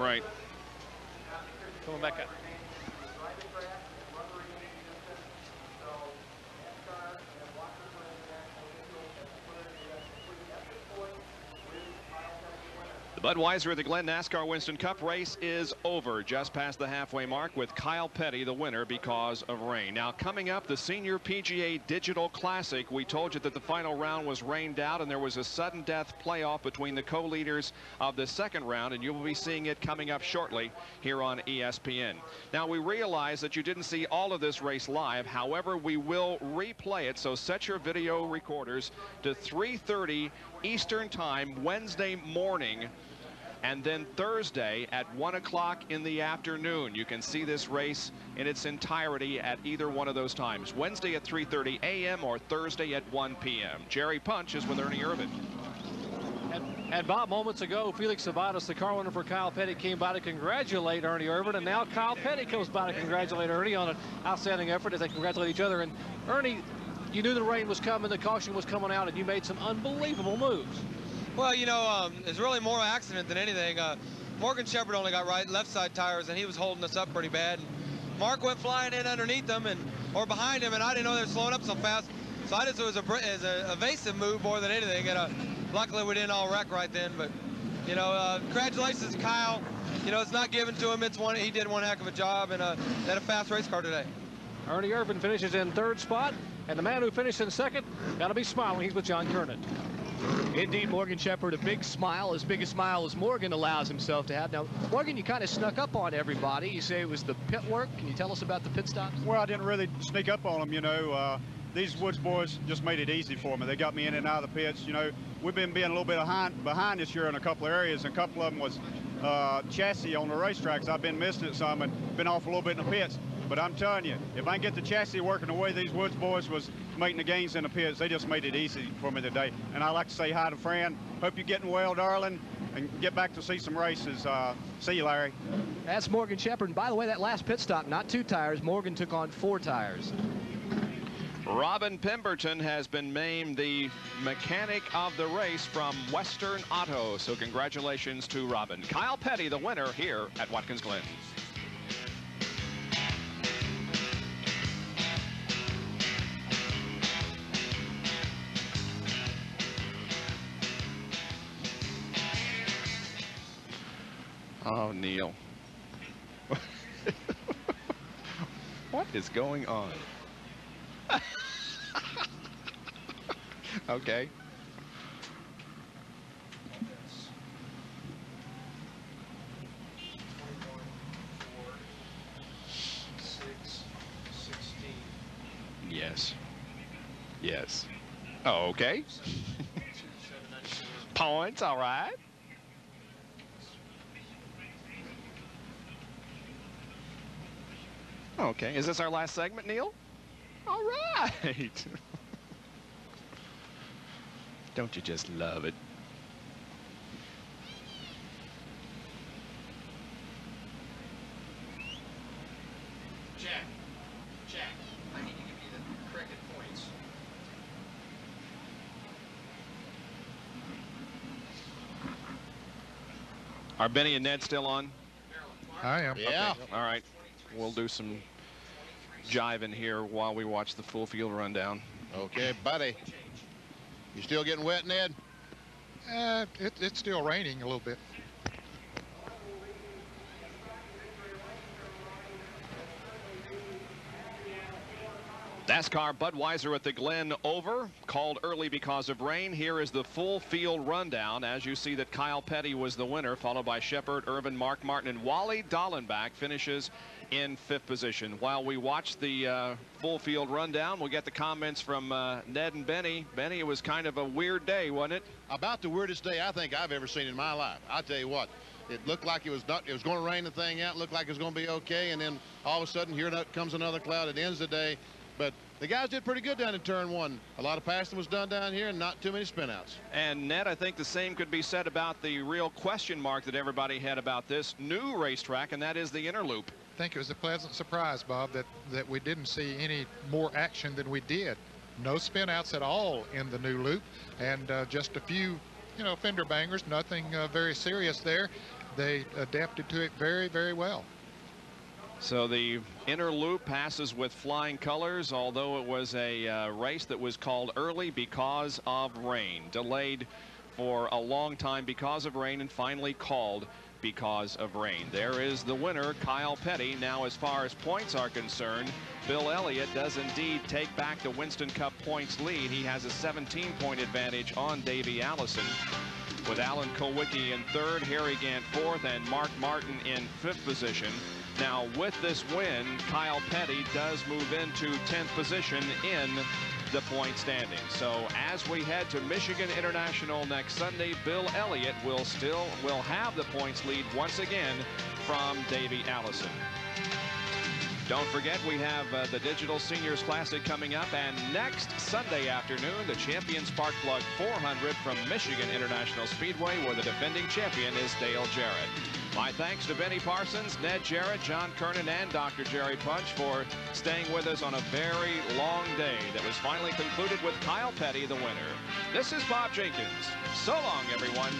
Right. Coming back up. The Budweiser at the Glen NASCAR Winston Cup race is over just past the halfway mark with Kyle Petty the winner because of rain. Now coming up the Senior PGA Digital Classic. We told you that the final round was rained out and there was a sudden death playoff between the co-leaders of the second round and you will be seeing it coming up shortly here on ESPN. Now we realize that you didn't see all of this race live. However, we will replay it. So set your video recorders to 3.30 Eastern Time Wednesday morning and then Thursday at 1 o'clock in the afternoon. You can see this race in its entirety at either one of those times. Wednesday at 3.30 a.m. or Thursday at 1 p.m. Jerry Punch is with Ernie Irvan. And, and, Bob, moments ago, Felix Sabates, the car winner for Kyle Petty, came by to congratulate Ernie Irvan, and now Kyle Petty comes by to congratulate Ernie on an outstanding effort as they congratulate each other. And Ernie, you knew the rain was coming, the caution was coming out, and you made some unbelievable moves. Well, you know, um, it's really more accident than anything. Uh, Morgan Shepherd only got right left side tires, and he was holding us up pretty bad. And Mark went flying in underneath them and or behind him, and I didn't know they were slowing up so fast. So I just it was a, as a evasive move more than anything. And uh, luckily we didn't all wreck right then. But you know, uh, congratulations, Kyle. You know, it's not given to him. It's one. He did one heck of a job and uh, had a fast race car today. Ernie Irvan finishes in third spot, and the man who finished in second, got to be smiling. He's with John Kernan. Indeed, Morgan Shepherd, a big smile, as big a smile as Morgan allows himself to have. Now, Morgan, you kind of snuck up on everybody. You say it was the pit work. Can you tell us about the pit stops? Well, I didn't really sneak up on them, you know. Uh, these Woods boys just made it easy for me. They got me in and out of the pits. You know, we've been being a little bit behind, behind this year in a couple of areas, and a couple of them was uh, chassis on the racetracks. I've been missing it some and been off a little bit in the pits. But I'm telling you, if I can get the chassis working the way these Woods boys was making the gains in the pits, they just made it easy for me today. And I'd like to say hi to Fran. Hope you're getting well, darling, and get back to see some races. Uh, see you, Larry. That's Morgan Shepherd. And by the way, that last pit stop, not two tires. Morgan took on four tires. Robin Pemberton has been named the mechanic of the race from Western Auto. So congratulations to Robin. Kyle Petty, the winner here at Watkins Glen. Oh, Neil. what is going on? okay. Yes. Yes. Oh, okay. (laughs) Points, all right. Okay, is this our last segment, Neil? All right. (laughs) Don't you just love it? Jack, Jack, I need to give you the corrected points. Are Benny and Ned still on? I am. Yeah. Okay. All right. We'll do some jiving here while we watch the full field rundown. Okay, buddy. You still getting wet, Ned? Uh, it, it's still raining a little bit. NASCAR Budweiser at the Glen over, called early because of rain. Here is the full field rundown. As you see that Kyle Petty was the winner, followed by Shepherd, Irvan, Mark Martin, and Wally Dallenbach finishes in fifth position. While we watch the uh, full field rundown, we'll get the comments from uh, Ned and Benny. Benny, it was kind of a weird day, wasn't it? About the weirdest day I think I've ever seen in my life. I'll tell you what, it looked like it was not, it was going to rain the thing out, looked like it was going to be okay, and then all of a sudden here comes another cloud. It ends the day. But the guys did pretty good down in turn one. A lot of passing was done down here and not too many spinouts. And Ned, I think the same could be said about the real question mark that everybody had about this new racetrack, and that is the inner loop. I think it was a pleasant surprise, Bob, that, that we didn't see any more action than we did. No spinouts at all in the new loop, and uh, just a few, you know, fender bangers, nothing uh, very serious there. They adapted to it very, very well. So the inner loop passes with flying colors, although it was a uh, race that was called early because of rain. Delayed for a long time because of rain and finally called because of rain. There is the winner, Kyle Petty. Now, as far as points are concerned, Bill Elliott does indeed take back the Winston Cup points lead. He has a 17-point advantage on Davey Allison. With Alan Kulwicki in third, Harry Gant fourth, and Mark Martin in fifth position. Now, with this win, Kyle Petty does move into 10th position in the point standing. So as we head to Michigan International next Sunday, Bill Elliott will still will have the points lead once again from Davey Allison. Don't forget, we have uh, the Digital Seniors Classic coming up, and next Sunday afternoon, the Champion Spark Plug 400 from Michigan International Speedway, where the defending champion is Dale Jarrett. My thanks to Benny Parsons, Ned Jarrett, John Kernan, and Dr. Jerry Punch for staying with us on a very long day that was finally concluded with Kyle Petty, the winner. This is Bob Jenkins. So long, everyone.